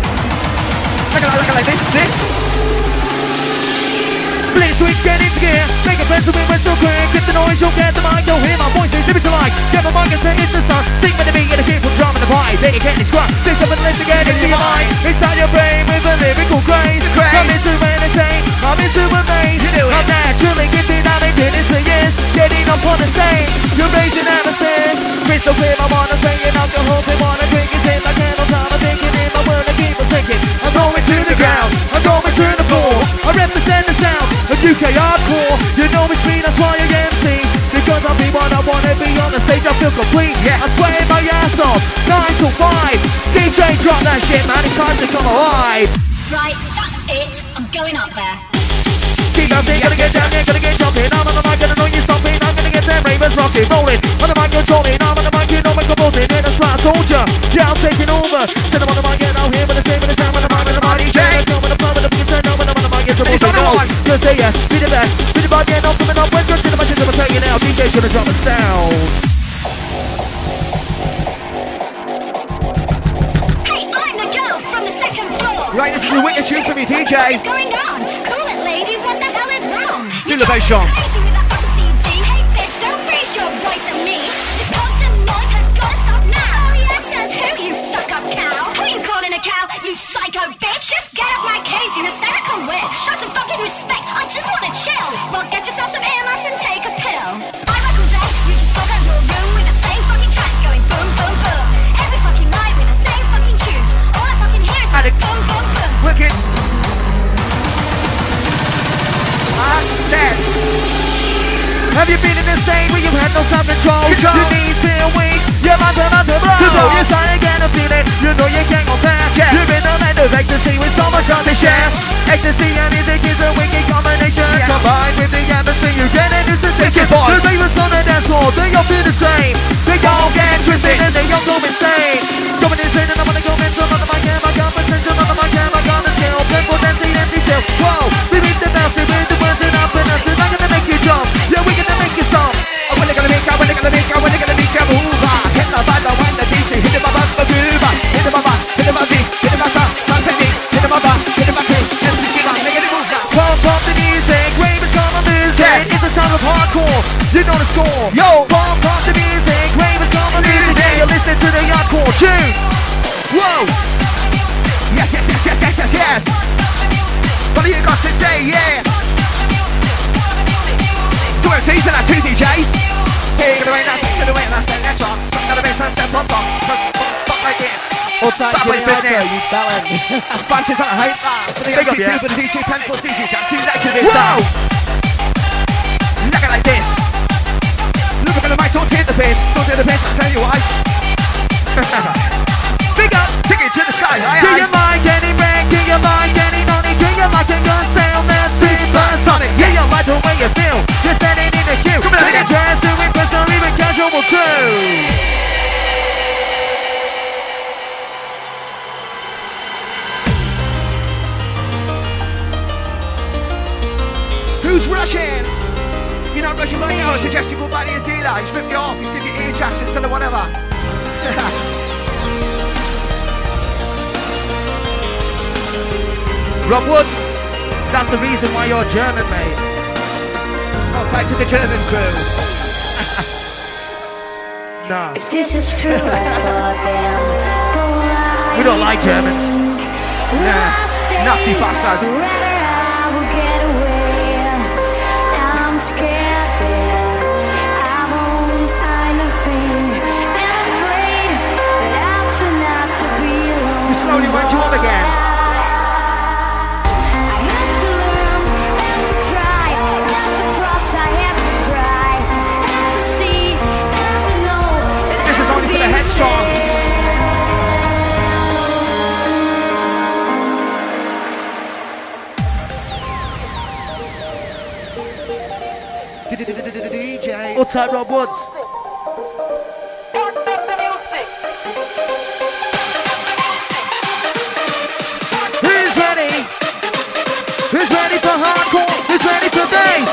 Look at, look at like this, this. Please switch getting gear. Make a plan to me so quick Get the noise, you'll get the mic. You'll hear my voice, it's give it your life Get the mic and say it's a start. Sing with me and a kid from drum and the pie They can't describe Say something lift again into your mind Inside your brain with a lyrical grace. Come into entertain, I'm into amaze I'm naturally gifted, I've been doing this for years Getting up on the stage, you're raising atmospheres Crystal clear, I wanna say it Out your hopes, they wanna drink it Take my candle time, I'm thinking in my word I keep on thinking I'm going to the ground, I'm going to the floor. I represent the sound. DJ hardcore. You know it's me, that's why I MC. Because I'll be what I wanna be on the stage, I feel complete. Yeah, I swear my ass off. Nine till five. DJ, drop that shit, man. It's time to come alive. Right, that's it. I'm going up there. Keep dancing, gonna get down, yeah, gonna get jumping. I'm on the mic, gonna know you stopping. I'm gonna get them ravers rocking, rolling. On the mic, controlling. I'm on the mic, you know I'm composing. Yeah, that's right, I told ya. Yeah, I'm taking over. Sit up on the mic, get out here with the same, with the sound, with the mic, with the mic. DJ, let's go with the flow, with the beat, turn on, when I'm on the mic, it's supposed It's to on the go. mic. Just say yes, be the best, be the yeah, no, coming up. You're to the I'm gonna tell you now. DJ's gonna drop the sound. Hey, I'm the girl from the second floor. Right, this is a wicked tune from you, DJ. What's going on? Cool it, lady. What the hell is wrong? Do the bass, Sean. Crazy with that OCD. Hey, bitch, don't raise your voice at me. You psycho bitch? Just get off my case, you hysterical witch. Show some fucking respect. I just wanna chill. Well, get yourself some earmuffs and take a pill. I work all day. You just sold out your room with the same fucking track going boom, boom, boom. Every fucking night with the same fucking tune. All I fucking hear is Addict. boom, boom, boom. Wicked. Ah, dead. Have you been in a state where you've had no self-control? Control. Your knees feel weak, your mind's about to blow. To blow. You're starting to get a feeling, you know you can't go back. Yeah. You're in a land of ecstasy with so much love to share. Ecstasy and music is a wicked combination. Yeah. Combined with the atmosphere, you business. you bellend. Bunches on a hype. For the Big MC2, yeah. for the DJ Penfold, DJ Dan C that to this now. Look at like this. Look at the mic, don't take the piss. Don't take the piss, I'll tell you why. Big up. Take it to the sky, aye, aye. you like any rank? Do you like any money? Do you like a good sound that's supersonic? Yeah, you like the way you feel. You're standing in the queue. Come on, Take a nigga. chance to impress or even casual too. Who's rushing? You're not rushing right now. I suggest you go back to your dealer. He's ripped you off. He's give you ear jacks instead of whatever. Rob Woods, that's the reason why you're German, mate. I'll take to the German crew. Nah, If this is true, I thought then. we don't like Germans. Nah, Nazi bastards. DJ. What's up, Rob Who's ready? Who's ready for hardcore? Who's ready for bass?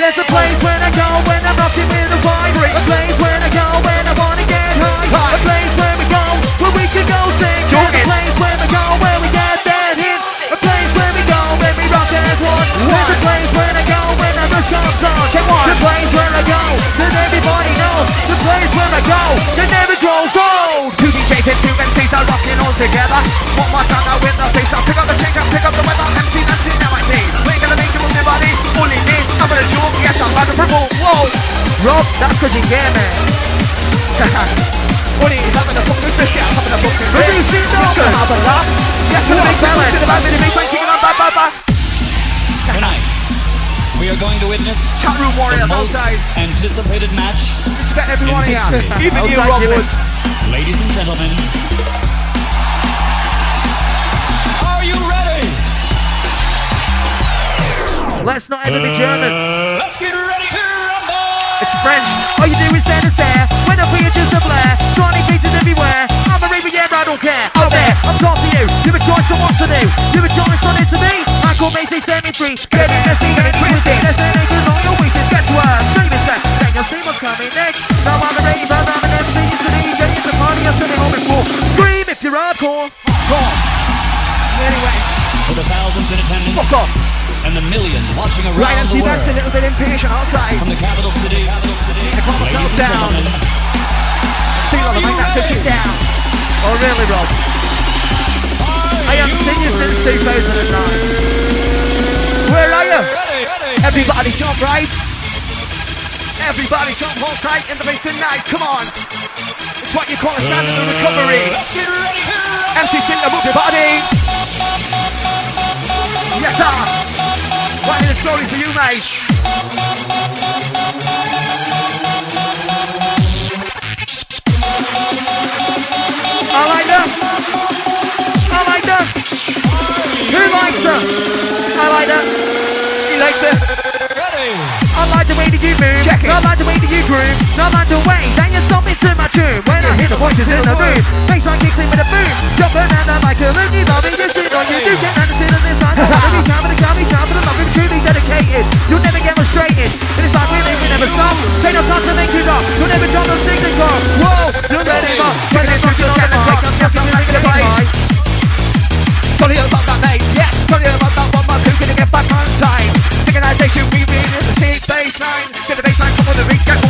There's a place where I go when I'm rocking with a vibe. A place where I go when I wanna get high. High. A place where we go where we can go sing. There's a place where we go where we get that hit. A place where we go when we rock as one. There's a place where I go when the rush comes on. Come on. The place where I go that everybody knows. The place where I go that never grows old. Two DJs and two MCs are rocking all together. One more time now with the face. I'll pick up the change, I'll pick up the weather. MC, it, now I see. We ain't gonna make you move your body. Only me, I'm gonna joke. Yes, I'm about to perform. Whoa. Rob, that's cause you man. Only having a fucking biscuit, I'm having a fucking Have you seen Let's go Melbourne? have a laugh. Yes, What gonna make you move to the. We are going to witness Chat room warriors the most outside. anticipated match Respect in everyone here. history. Even you, Rob Jimmy. Woods. Ladies and gentlemen, are you ready? Let's not ever be German. Uh, let's get ready to rumble. It's French. All you do is stand and stare. When I feel just a blare. Tiny pieces everywhere. I'm a reaper, yeah, I don't care. Out there, I'm talking to you. Give a choice on what to do. Give a choice on it to me. I call me, they set me free. Get it, let's see, Let's say they can all your weakness. Get to work. Show you respect. Then you'll see what's coming next. Now I'm a raver, I'm an MC. It's the DJ, it's a party. I'm sitting home before. Scream if you're hardcore. Hardcore. Anyway, For the thousands in attendance Fuck off. and the millions watching around Right, the MC Max a world. little bit impatient outside. From the capital city, capital city, calm ladies yourself and down. gentlemen, Steel on the mic, that sits you down. oh really, Rob? I haven't seen you since 2009. Where are you? ready, ready. Everybody jump right. Everybody jump hold tight in the bass tonight. Come on. It's what you call a stand in the recovery. Let's get ready to. MC Stinger, move your body. Yes, sir. Writing a story for you, mate. I like that. I like that. Who likes that? I like that. He likes it. I like the way that you move. Check it. I like the way that you groove. I like the way that you stop into my tune. When I hear the voices in the room, bassline kicks in with a boom. Jump around and like a loony lobby. Just sit on you. Do get understood on this side. Every time and the time, each time for the love is truly dedicated. You'll never get frustrated. And it's like we never stop. Take no time to make it up. You'll never drop no signature. Whoa, you're ready, but when it's on the mic, I'm just like the. You about that, mate. About that one. Gonna get back on time. We the same. Get the come with the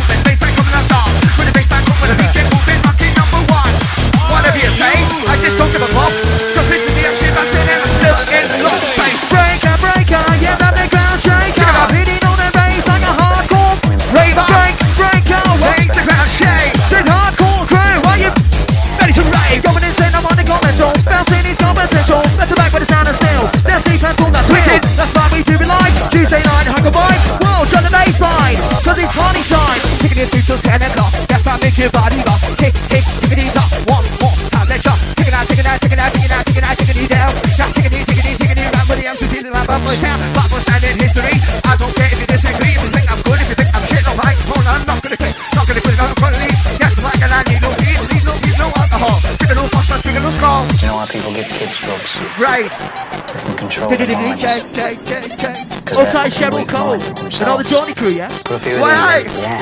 Night, Hunger Bike. Whoa, shut the bass line. Cause it's party time. Taking it through till 10 o'clock. That's how I make your body rock. Tick, tick, tickety tock. One more time, let's jump. Taking out, taking out, taking out, taking out, taking out, taking it down. Now tickety, tickety, tickety, round with the the lab, bad boy sound. Boy stand in history. I don't care if you disagree. If you think I'm good, if you think I'm shit, alright. Hold on, I'm not gonna quit. Not gonna quit, I'm gonna leave. Yes, like an I need no heat, need no heat, no alcohol. Drink a little phosphorus, drink a little skull. You know why people give kids drugs? Right. They can control their Tickety, minds. check, check, check, check. 'Cause Hold they're tight, Cheryl Cole. And all the themselves. Johnny crew, yeah? Got a few of Why? Yeah.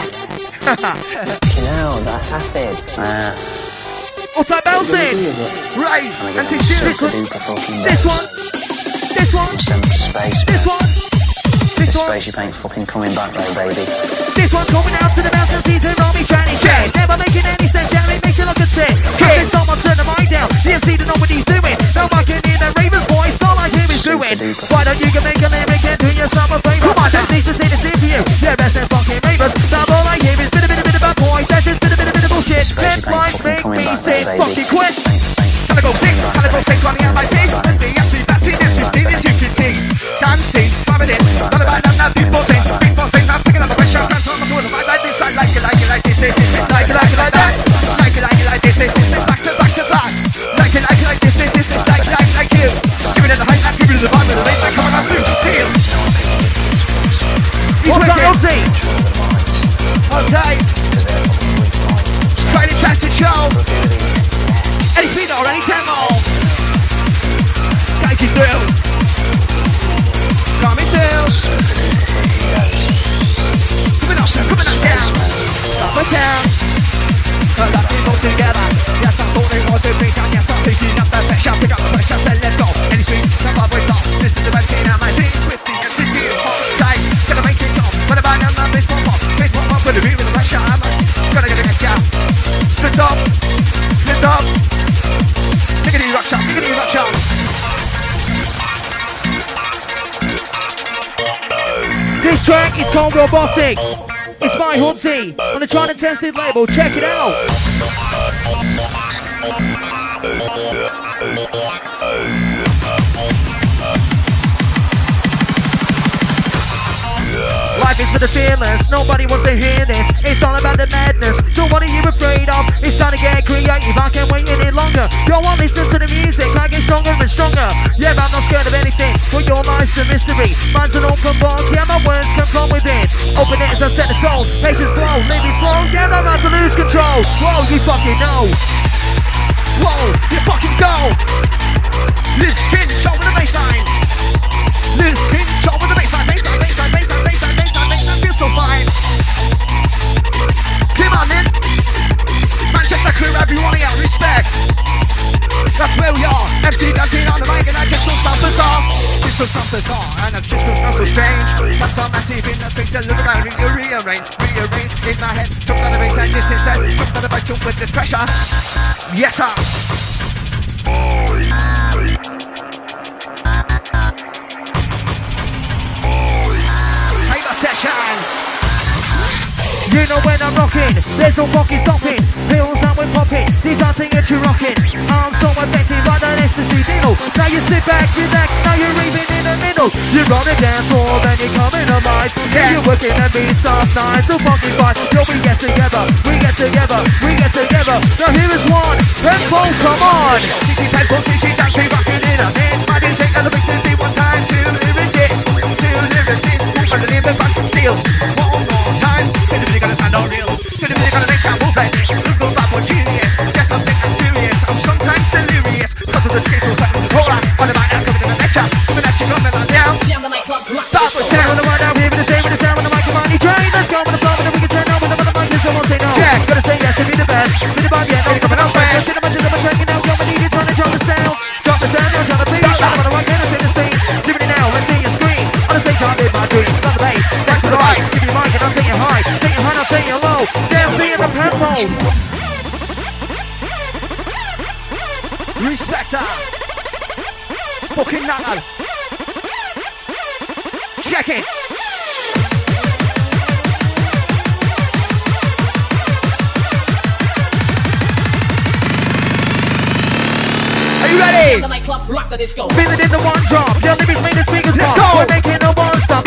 you know, that's acid. Hold tight, Bouncin. Right. And gonna see, get still. super duper This one. This one. Send space. This one. This This one. spaceship ain't fucking coming back though, baby. This one coming out to the mountain season, Romy Tranny Shed. Never making any sense, yeah, it makes you look at it. Hey. someone turn the mic down, the MC to know what he's doing. Now I can hear the Raven's voice, all I hear is doing. Why don't you make a lyric and do yourself a favor? Come on, that needs to say the same to you. Yeah, best and fucking ravers. Now all I hear is bit a bit a bit of a boy, that's just bit a bit a bit of bullshit. This fucking make me say fucking quit. Thanks, thanks. Can I go sing? Can I go sing? Running out my team. And the MC that's in this is as you can see. Dancing, slamming it. Not about that, that sing. People Any speed any tempo. Guide you through. Coming through. Coming up, coming up down. Up and down. Put that people together. Yes, I'm calling what to be Split up. Split up. Tickety rock shot. Tickety rock shot. This track is called Robotics. It's by Hunty on the and Tested label. Check it out. Listen for the fearless, nobody wants to hear this. It's all about the madness. So what are you afraid of? It's time to get creative. I can't wait any longer. Go on, listen to the music. I get stronger and stronger. Yeah, I'm not scared of anything. For your life's a mystery. Mine's an open book. Yeah, my words come from within. Open it as I set the tone. Patience flow, living slow. Yeah, I'm about to lose control. Whoa, you fucking know. Whoa, you fucking go! Liz King, with the baseline. Liz King, baseline. Feels. Come on in. Manchester crew, everyone here, respect. That's where we are. MC dancing on the mic and I just don't sound bizarre. This will sound bizarre and I just don't sound so strange. That's so massive in the face, look and you rearrange, rearrange in my head. Jump on the bass and distance and jump on the bass, jump with this pressure. Yes, sir. You know when I'm rocking, there's no fucking stopping. Pills that we're popping, these are things that you're rocking. I'm so effective, I don't ecstasy needle. Now you sit back, relax, now you're raving in the middle. You're on the dance floor, then you're coming to mind. Yeah, you're working the beats off nine so fucking fine. Yo, we get together, we get together, we get together. Now here is one, tempo, come on. Tiki tempo, tiki dancing, rocking in a mix. My DJ elevates me one time to lyricist, to lyricist. Move on the but still one more time. Is the music gonna sound unreal? Is the music gonna make that move like this? Look go back for genius. Guess I'm serious. I'm sometimes delirious. Cause of the skills of Hold on, on the mic, I'm coming to the lecture. The lecture coming on down. Jam the nightclub, rock the Start On the stage, I live my dream. Got the bass, that's to the right. Give me mic, and I'm taking high. Taking high, I'm taking low. Dancing in the tempo. Respecter. Fucking knuckle. Check it. Are you ready? Jam the nightclub, rock the disco. Feel it in the one drop. Your lyrics make the speakers Let's go. We're making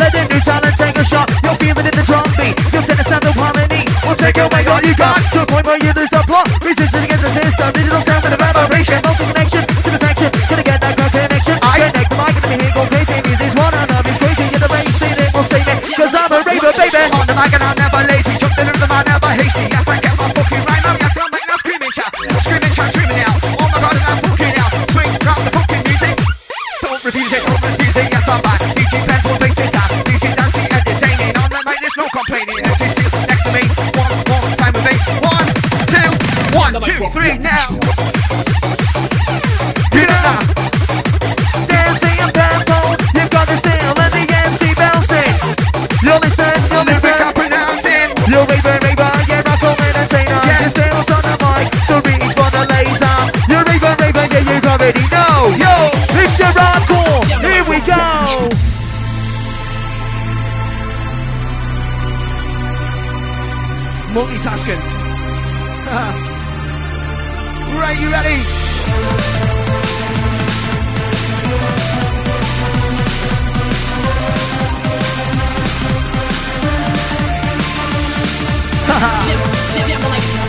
the new talent take a shot. You'll feel it in the drum beat. You'll set the sound of harmony. We'll take away all you got. To a point where you lose the plot. Resisting against the system. Digital sound with a vibration. Multi connection to perfection. Gonna get that connection. I connect the mic and let me go crazy. Music's one and is crazy. You're the race in it. We'll say it. Cause I'm a raver, baby.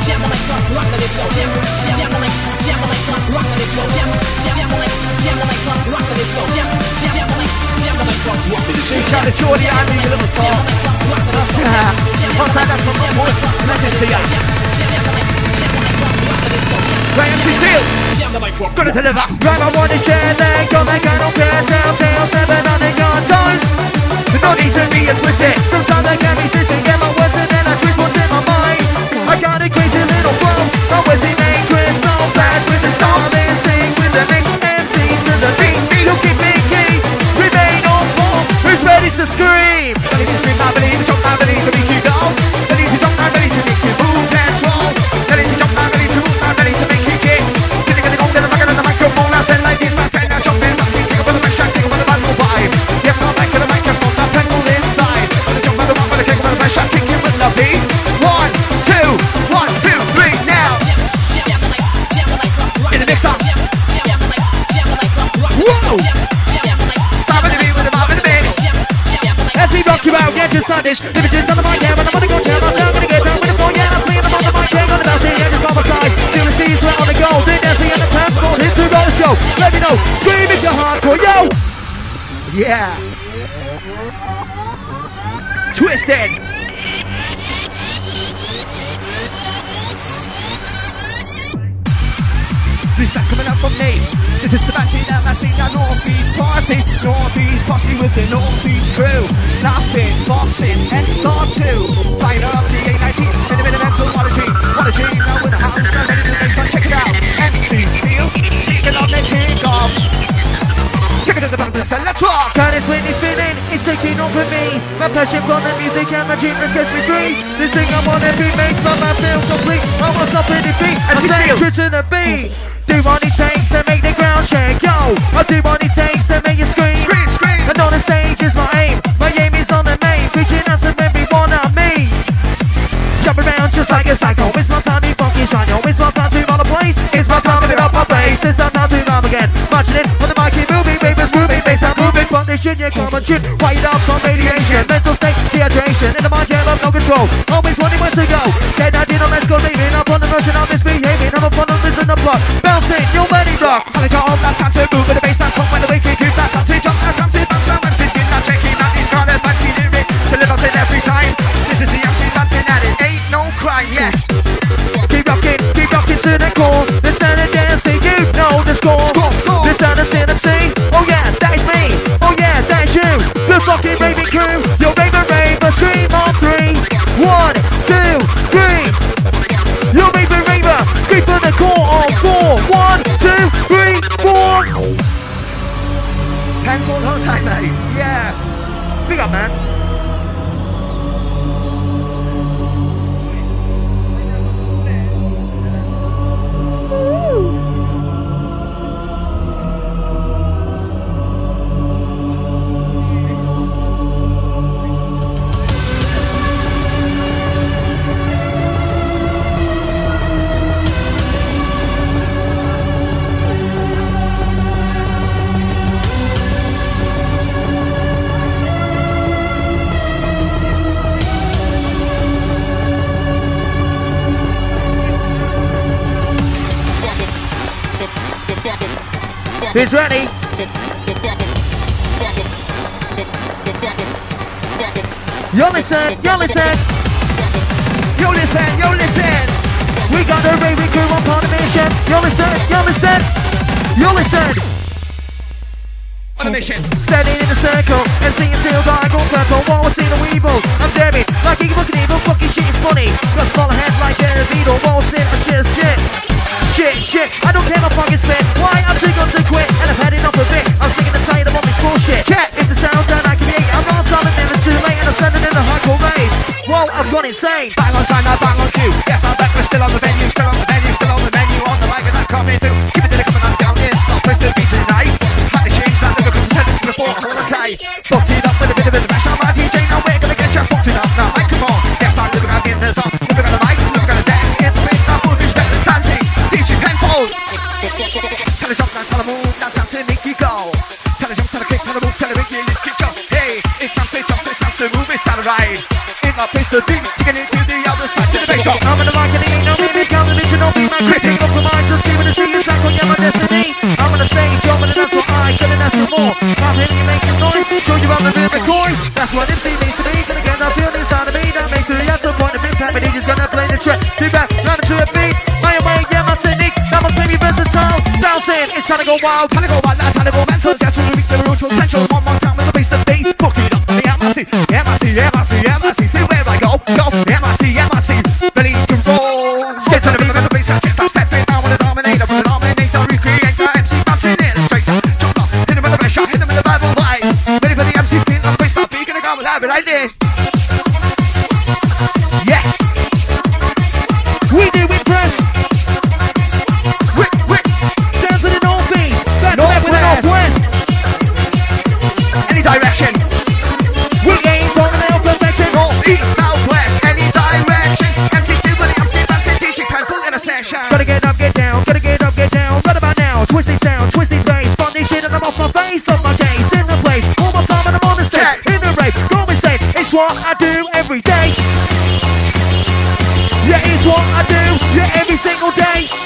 Jam the night, the rock the disco. Jam, jam, jam the night, jam the nightclub, rock the disco. Jam, jam, jam the night, jam the nightclub, rock the disco. Jam, jam, jam the night, jam the nightclub, rock the disco. Shout to Geordie and you little talk. the the I got from my voice, message to the night, the the Steel. jam the nightclub. Gonna deliver. Right, I wanna share that, go like I don't care. Tell, tell, seven on the gun times. No need to be explicit. Sometimes I can't resist and get my words and then got a crazy little flow. With the style and sing with the MC to the beat. Remain on. Who's scream? Ready to scream, madness. Images on the mic, yeah, but I'm gonna go check myself. Gonna get down with the floor, yeah, I'm swinging them on the mic, yeah, gonna bounce it, yeah, just on my side. The seas right on the goal. Did Nancy and the passport, hit the roller show. Let me know, scream if you're hardcore, yo! Yeah. Twisted. Batty that that Northeast party. Northeast posse with the Northeast crew. Snapping, boxing, XR2. Flying up to 819 in the mental what a dream. What a dream. Now with the house, ready to make fun. Check it out. MC Steel. Speaking on the kick off. Check it out the band, let's rock. Can it's Whitney spinning, it's taking over me My passion for the music and my dream that sets me free This thing I wanna be makes my life feel complete I wanna stop And I'm staying true to the beat Do what it takes to make the ground shake, yo I do what it takes to make you scream. Scream, scream. And on the stage is my aim. My aim is on the main, reaching out to everyone I meet. Jump around just like a psycho. It's my time to funky shine, yo. It's my time to roll the place. It's my time to get up my bass It's not time to rhyme again. Marching in on the mic, keep moving Ravers moving, bass I'm moving. Condition, yeah, come on, tune White up from radiation. Mental state, dehydration. In the mind, yeah, love, no control. Always wanting where to go. Get out, you know, let's go leaving Up on the notion, I'm misbehaving. I'm a fun on this in the plot. Bouncing, you're ready, rock Holly Painful whole time, mate. Yeah. Big up, man. He's ready. You listen, you listen. You listen, you listen. We got the raving crew on mission. You listen, you listen. You listen. On a mission. Standing in a circle and singing till I go purple. While we're seeing the weevil, I'm daring. Like you fucking evil, fucking shit is funny. Got smaller head like Jared Beetle. While sin, I shit, shit. Shit, shit. I don't care my fucking spit. Why? I'm too gone to quit and I've had enough of it. I'm sick and tired of all this bullshit. Check. It's the sound that I create. I'm not silent, never too late, and I'm standing in the hardcore rave. Whoa, I've gone insane. Bang on time, now bang on cue. Yes, I'm back, we're still on the venue, still on the venue, still on the menu, on the mic, and I'm coming through. Keep it till it coming on down in. Not place to be tonight. Had to change that look because I said it before, I wanna tie. It up with a bit of a bash on my DJ, now we're gonna get you it up to make you. Tell her jump, tell her kick, tell her move, tell her make you just kick jump. Hey, it's time to jump, it's time to move, it's time to ride. In my place to be, taking it to the other side, to the bass drop. I'm in the market, ain't no baby, come to mention, don't be my critic. Compromise, you'll see what I see, it's like on my destiny. I'm on the stage, you're on the I couldn't ask for more. I'm here to make some noise, show you I'm the real McCoy. That's what MC means to me, gonna get that feeling inside of me, that makes me react to a point of impact, but he's just gonna play the track. Two back, round into a beat, Time to go wild. Time to go wild, now time to go mental. That's when we reach the root potential. Sound, twisty bass, funny shit, and I'm off my face, on my days, in the place, all my time, and I'm on the stage, in the race, go insane. It's It's what I do every day. Yeah, it's what I do. Yeah, every single day.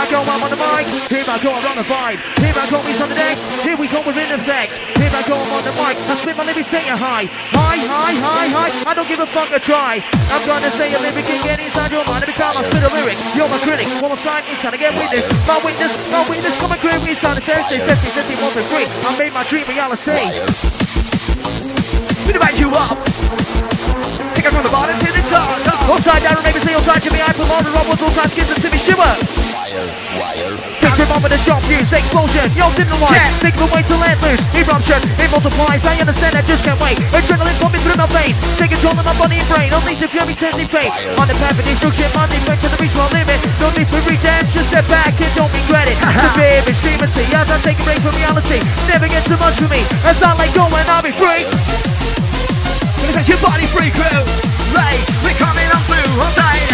I go, I'm on the mic. Here I go, I'm on the vibe. Here I go, he's on the decks. Here we go, we're in effect. Here I go, I'm on the mic. I spit my lyrics, say a high. High, high, high, high. I don't give a fuck a try. I'm gonna say a lyric and get inside your mind. Every time I spit a lyric, you're my critic. One more time, it's time to get witness. My witness, my witness, come and create it's on the Thursday, Thursday, Thursday, more than free. I made my dream reality. We divide you up. Take it from the bottom to the top. All side Darren Raven, say all side Jimmy, I on the Rob Woods, all side Skins and Timmy Stewart. Picture bomb with a shot fuse, explosion, yo didn't lie. Yeah. Of a way to let loose, eruption, it multiplies. I understand, I just can't wait. Adrenaline pumping through my veins. Take control of my body and brain. Unleash the fury, turn the fate. On the path of destruction, my defense to the reach my limit No need for redemption, step back and don't regret it. Uh-huh. Severe extremity, as I take a break from reality Never get too much for me, as I let go and I'll be free set your body free crew. We're coming on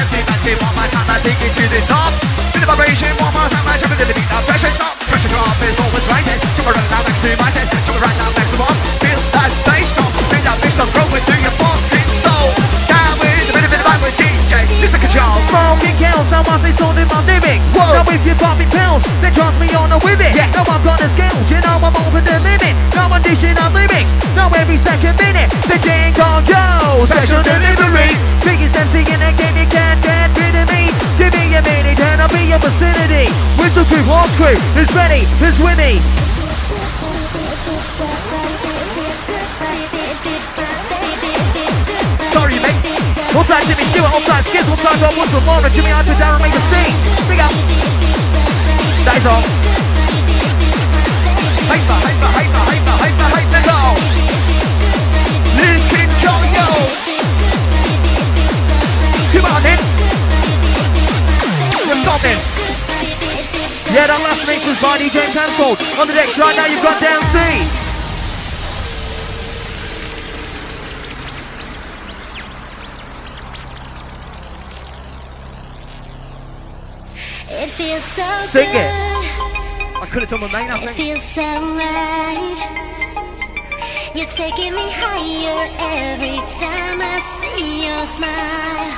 everybody. One more time, I take it to the top. To the vibration, one more time, jump pressure drop is always rising. Jump around now next to my set. Jump around now next to one. Feel that bass drop. Feel that bass drop growing Control. Smoking kills, now I say something my lyrics. Whoa. Now if you popping pills, then trust me on with it. Yes. Now I've got the skills, you know I'm over the limit. Now I'm dishing out lyrics, now every second minute. The ding dong yo, special delivery. Biggest MC in the game, you can't get rid of me. Give me a minute and I'll be your vicinity. Whistle crew, horse crew, is ready, is with me All time Jimmy Stewart, all time Skids, all time Rob Whistle, Laura, Jimmy Ivan, Darren make a scene Big up That is all Hyper, hyper, hyper, hyper, hyper, hyper, go. Liz King John, yo. Come on then We're stopping. Yeah, that last mix was by DJ cancelled. On the decks right now, you've got Dan C. feels so Sing it. I could have done my main, I It feels so right. You're taking me higher every time I see your smile.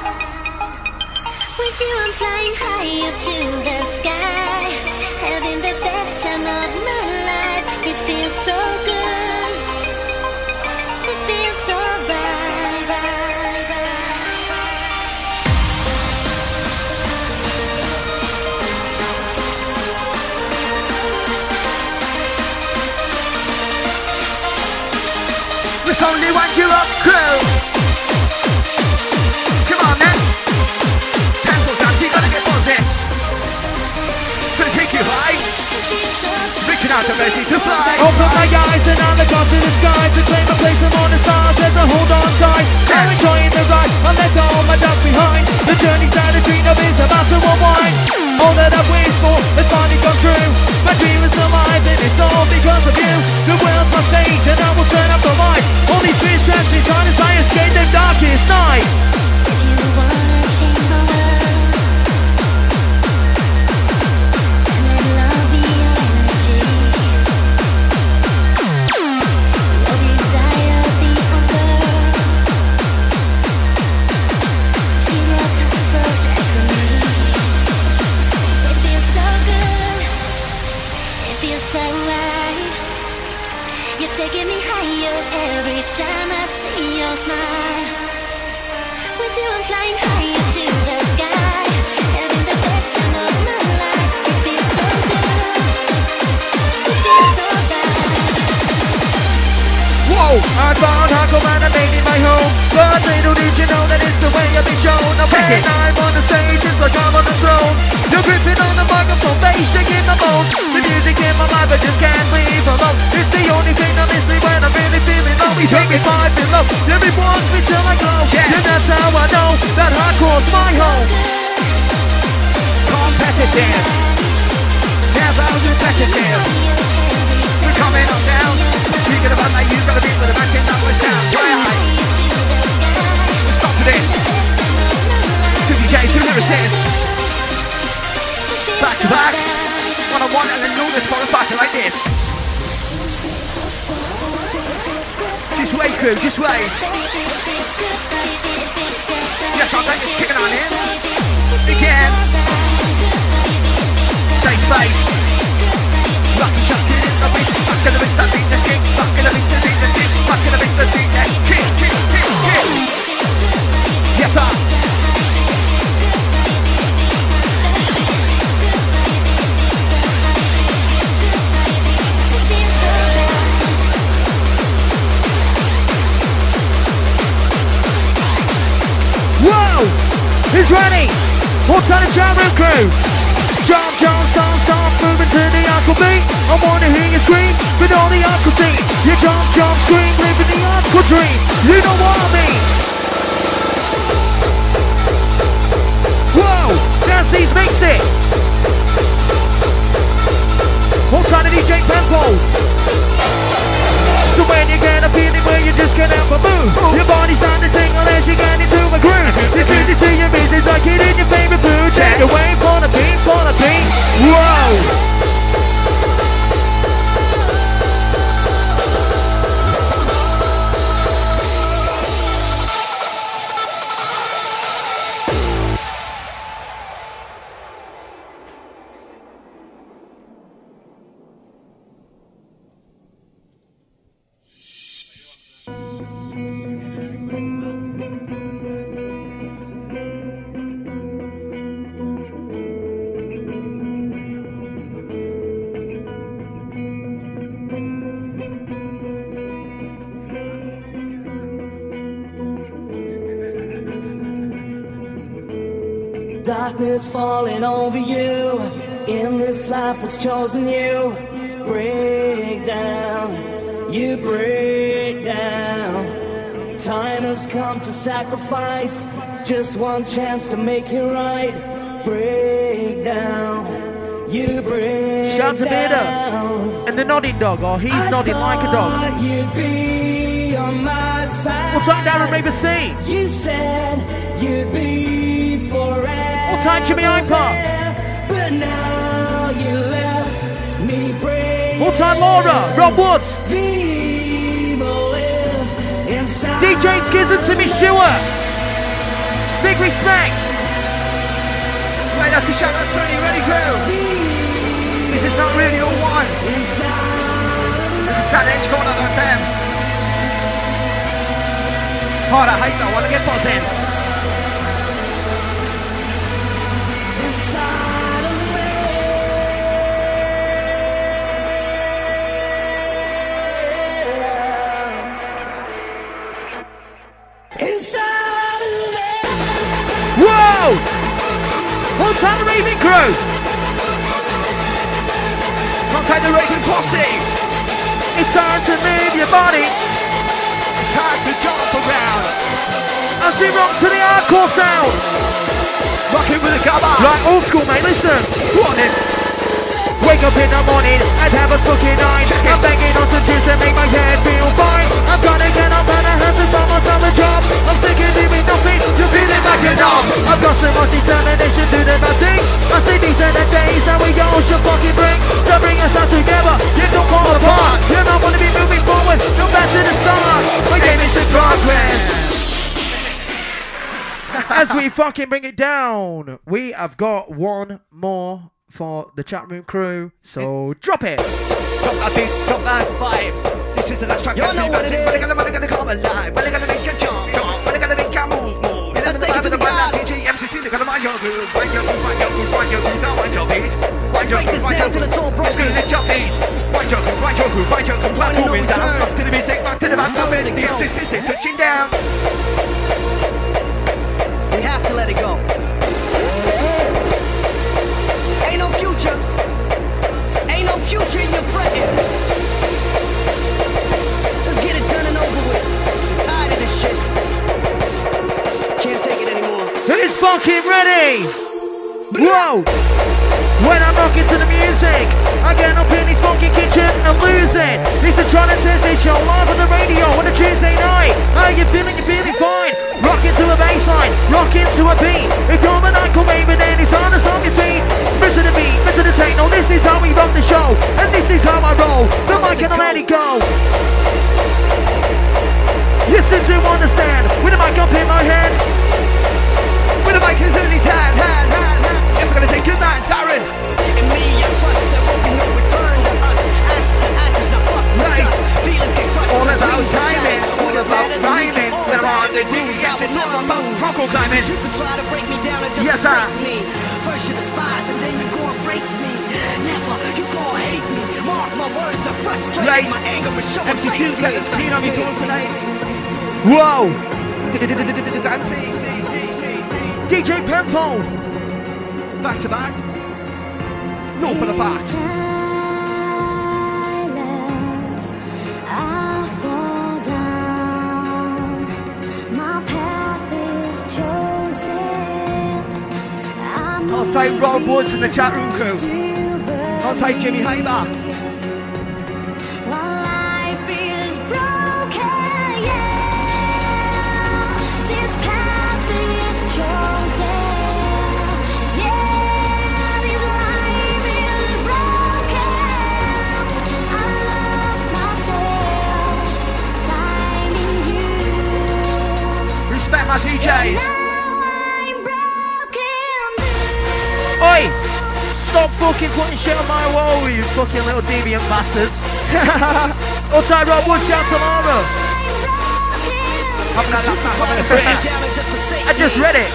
With you, I'm flying high up to the sky, having the best time of my life. It feels so good. Only one you up crew. Come on, man. Cancel that, you gotta get buzzing. Gonna take you high. Reaching out to mercy to fly. Open my eyes and I look up to the sky to claim a place among the stars. There's a hold on tight. I'm enjoying the ride. I let of my doubts behind. The journey down the dream of is about to unwind. All that I've wished for has finally come true. My dream is alive and it's all because of you. The world's my stage and I will turn up the lights. All these fears trapped inside as I escape the darkest nights. I found Hardcore Man and made it my home. But little did you know that it's the way I've been shown. Now when it. I'm on the stage, it's like I'm on the throne. You're gripping on the microphone, bass shaking my bones. The music in my life, I just can't leave alone. It's the only thing I'm missing when I'm really feeling low. We take me five below. Every wants me till I glow. Yeah. And that's how I know that hardcore's my home. Competitive. Never repetitive. We're coming like you gotta be with the matching numbers down. Two DJs. Back to back. One on one and then a battle like this. Just wait, crew, just wait. Yes, I'll take kicking on in. Again. Stay space. Lucky chucking Whoa! Who's ready? What's on the chat room crew? Jump, jump, stomp, stomp, moving to the uncle beat. I wanna hear you scream with all the uncle scene. You jump, jump, scream, living the uncle dream. You know what I mean? Whoa! Nancy's mixed it. What's on the DJ Tempo? So when you get a feeling you just can't help but move. Your body's starting to tingle as you get into my groove. This music to your business like it in your favorite food. Take away for the beat, for the beat Whoa! Darkness falling over you in this life that's chosen you. Break down, you break down. Time has come to sacrifice just one chance to make it right. Break down, you break Shout to down. and the nodding dog, or he's I nodding like a dog. You'd be on my side. What's on Darren Raver C? You said you'd be forever. What's on Jimmy? But now you left me break. What's on Laura? Rob Woods? The evil is inside. DJ Skiz and Timmy Stewart. Big respect. Right, that's a shout out to you. Ready, crew? This is not really all one. This is Saturday Edge Corner, that's them. Hate I want to get buzzing. Inside On the Raving Crew? Contact the Reagan Posse. It's time to move your body. It's time to jump around. As we rock to the hardcore sound. Rocking with a gabba. Like old school, mate, listen. Go on in. Wake up in the morning and have a spooky night. I'm banging on some juice and make my head feel fine. I'm gonna get up and I have to find myself job. I'm sick of doing nothing, you're feeling like a knob. I've got so much determination to do my thing. I see these are the days that we all should fucking bring. So bring us together, you don't fall apart. You're not gonna be moving forward, no back to the start. My game is the progress. As we fucking bring it down, we have got one more for the chat room crew. So drop it. Drop that beat, drop that vibe. This is the last track. Y'all know what it When they gonna, they gonna come alive? They gonna make you jump, jump? They gonna make you move, move? You Let's take it to the the guys. DJ MCC. They're gonna mind your groove, mind your groove, mind your groove, mind your groove. Now mind your beat. Mind your groove, mind your groove. It's gonna lift your feet. Mind your groove, mind your groove, mind your groove. Back Point of no moving down. Back to the music, back to the back. Don't let it This go. is this is touching down. We have to let it go. Who's fucking ready? Whoa! When I'm rocking to the music, I get up in his funky kitchen and lose it. It's the Tron and Tuesday show live on the radio on a Tuesday night. How you feeling? You feeling fine? Rocking to a bass line, rocking to a beat. If you're an uncle, baby, then it's time to stop your feet. Mr. the beat, Mr. the techno, this is how we rock the show. And this is how I roll. The mic and I let it go. Listen to understand, with the mic up in my hand. With the mic in his hand, hand, hand. It's gonna take you man, Darren. Me, I trust there will be no return to us. Ash to ashes, now fuck with Right. dust. Feelings get crushed All about timing, all about rhyming. There are that the lose, yes, it's all about. Rocco climbing. You can try to break me down and just Yes, sir. First you despise and then you go and breaks me. Never, you go and hate me. Mark my words, I'm frustrated. Right. My anger is showing MC get us clean on your toes tonight. Whoa! Dance, see, see, see, see, see. DJ Penfold! Back to back. No for the back. I'll take Rob Woods in the chat room crew. I'll take Jimmy Hayback. Putting shit on my wall, you fucking little deviant bastards. I'll take Rob Wood, shout to Laura. Having laugh, having a British. I just read it.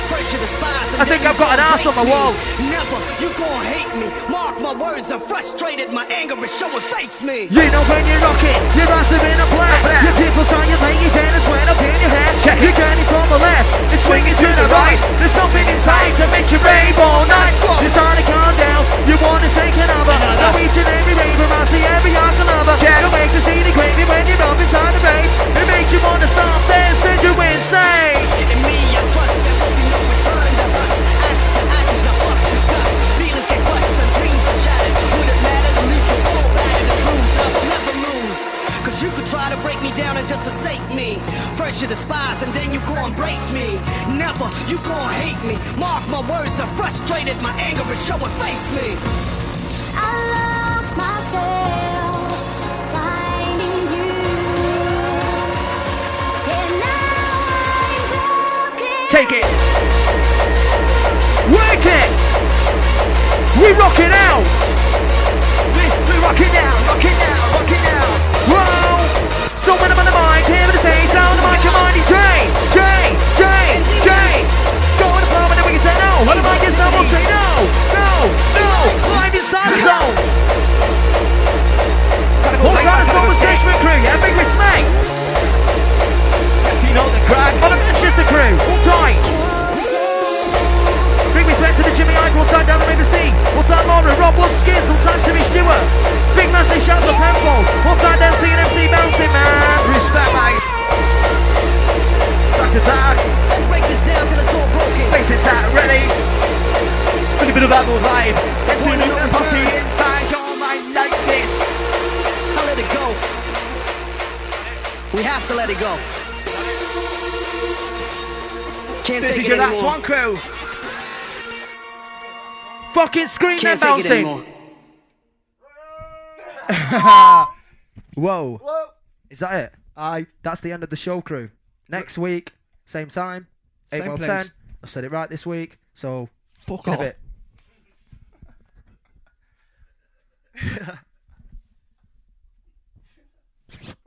I think I've got an ass on my wall. Never, you gon' hate me. My words, I'm frustrated. My anger is showing face me. You know when you're rocking, your ass is in a black. Your people saw you lay your head and sweat up in your head. You're turning from the left, it's swinging to the right. There's something inside to make you rave all night. You're starting to calm down, you wanna take another. Now each and every raver, I see every arc lover. You make the scene crazy when you're up inside the rave. It makes you wanna stop there, send you insane. Down and just forsake me. First you despise and then you go embrace me. Never, you go and hate me. Mark my words, I'm frustrated. My anger is showing face me. Take it. Work it! We rock it out! We, we rock it now, rock it now, rock it now. Whoa! When I'm on the mic, here to say, sound the mic, come on, J, J, J, J. Go on the and then we can say no. When the mic is no, we'll say no, no, no. Live inside the zone. Outside the zone with Seshman crew, yeah, big respect. Yes, you know the crack. On the Manchester crew, all tight. Big respect to the Jimmy Ike, all time down the River Sea. All time Laura, Rob Wood, Skids, all time Timmy Stewart. Big massive shout to Penfold. All time down CNMC Bouncin, man. Respect, mate. Back to back. Let's break this down till it's all broken. Face it out, ready. Pretty bit of Apple vibe. Get to the and posse inside your mind like this. I'll let it go. We have to let it go. Can't This is your last one, crew. Fucking scream Can't and take it anymore. Whoa. Whoa. Is that it? Aye. That's the end of the show, crew. Next week, same time, 8 Same or place. 10. I've said it right this week, so Fuck in a off. bit.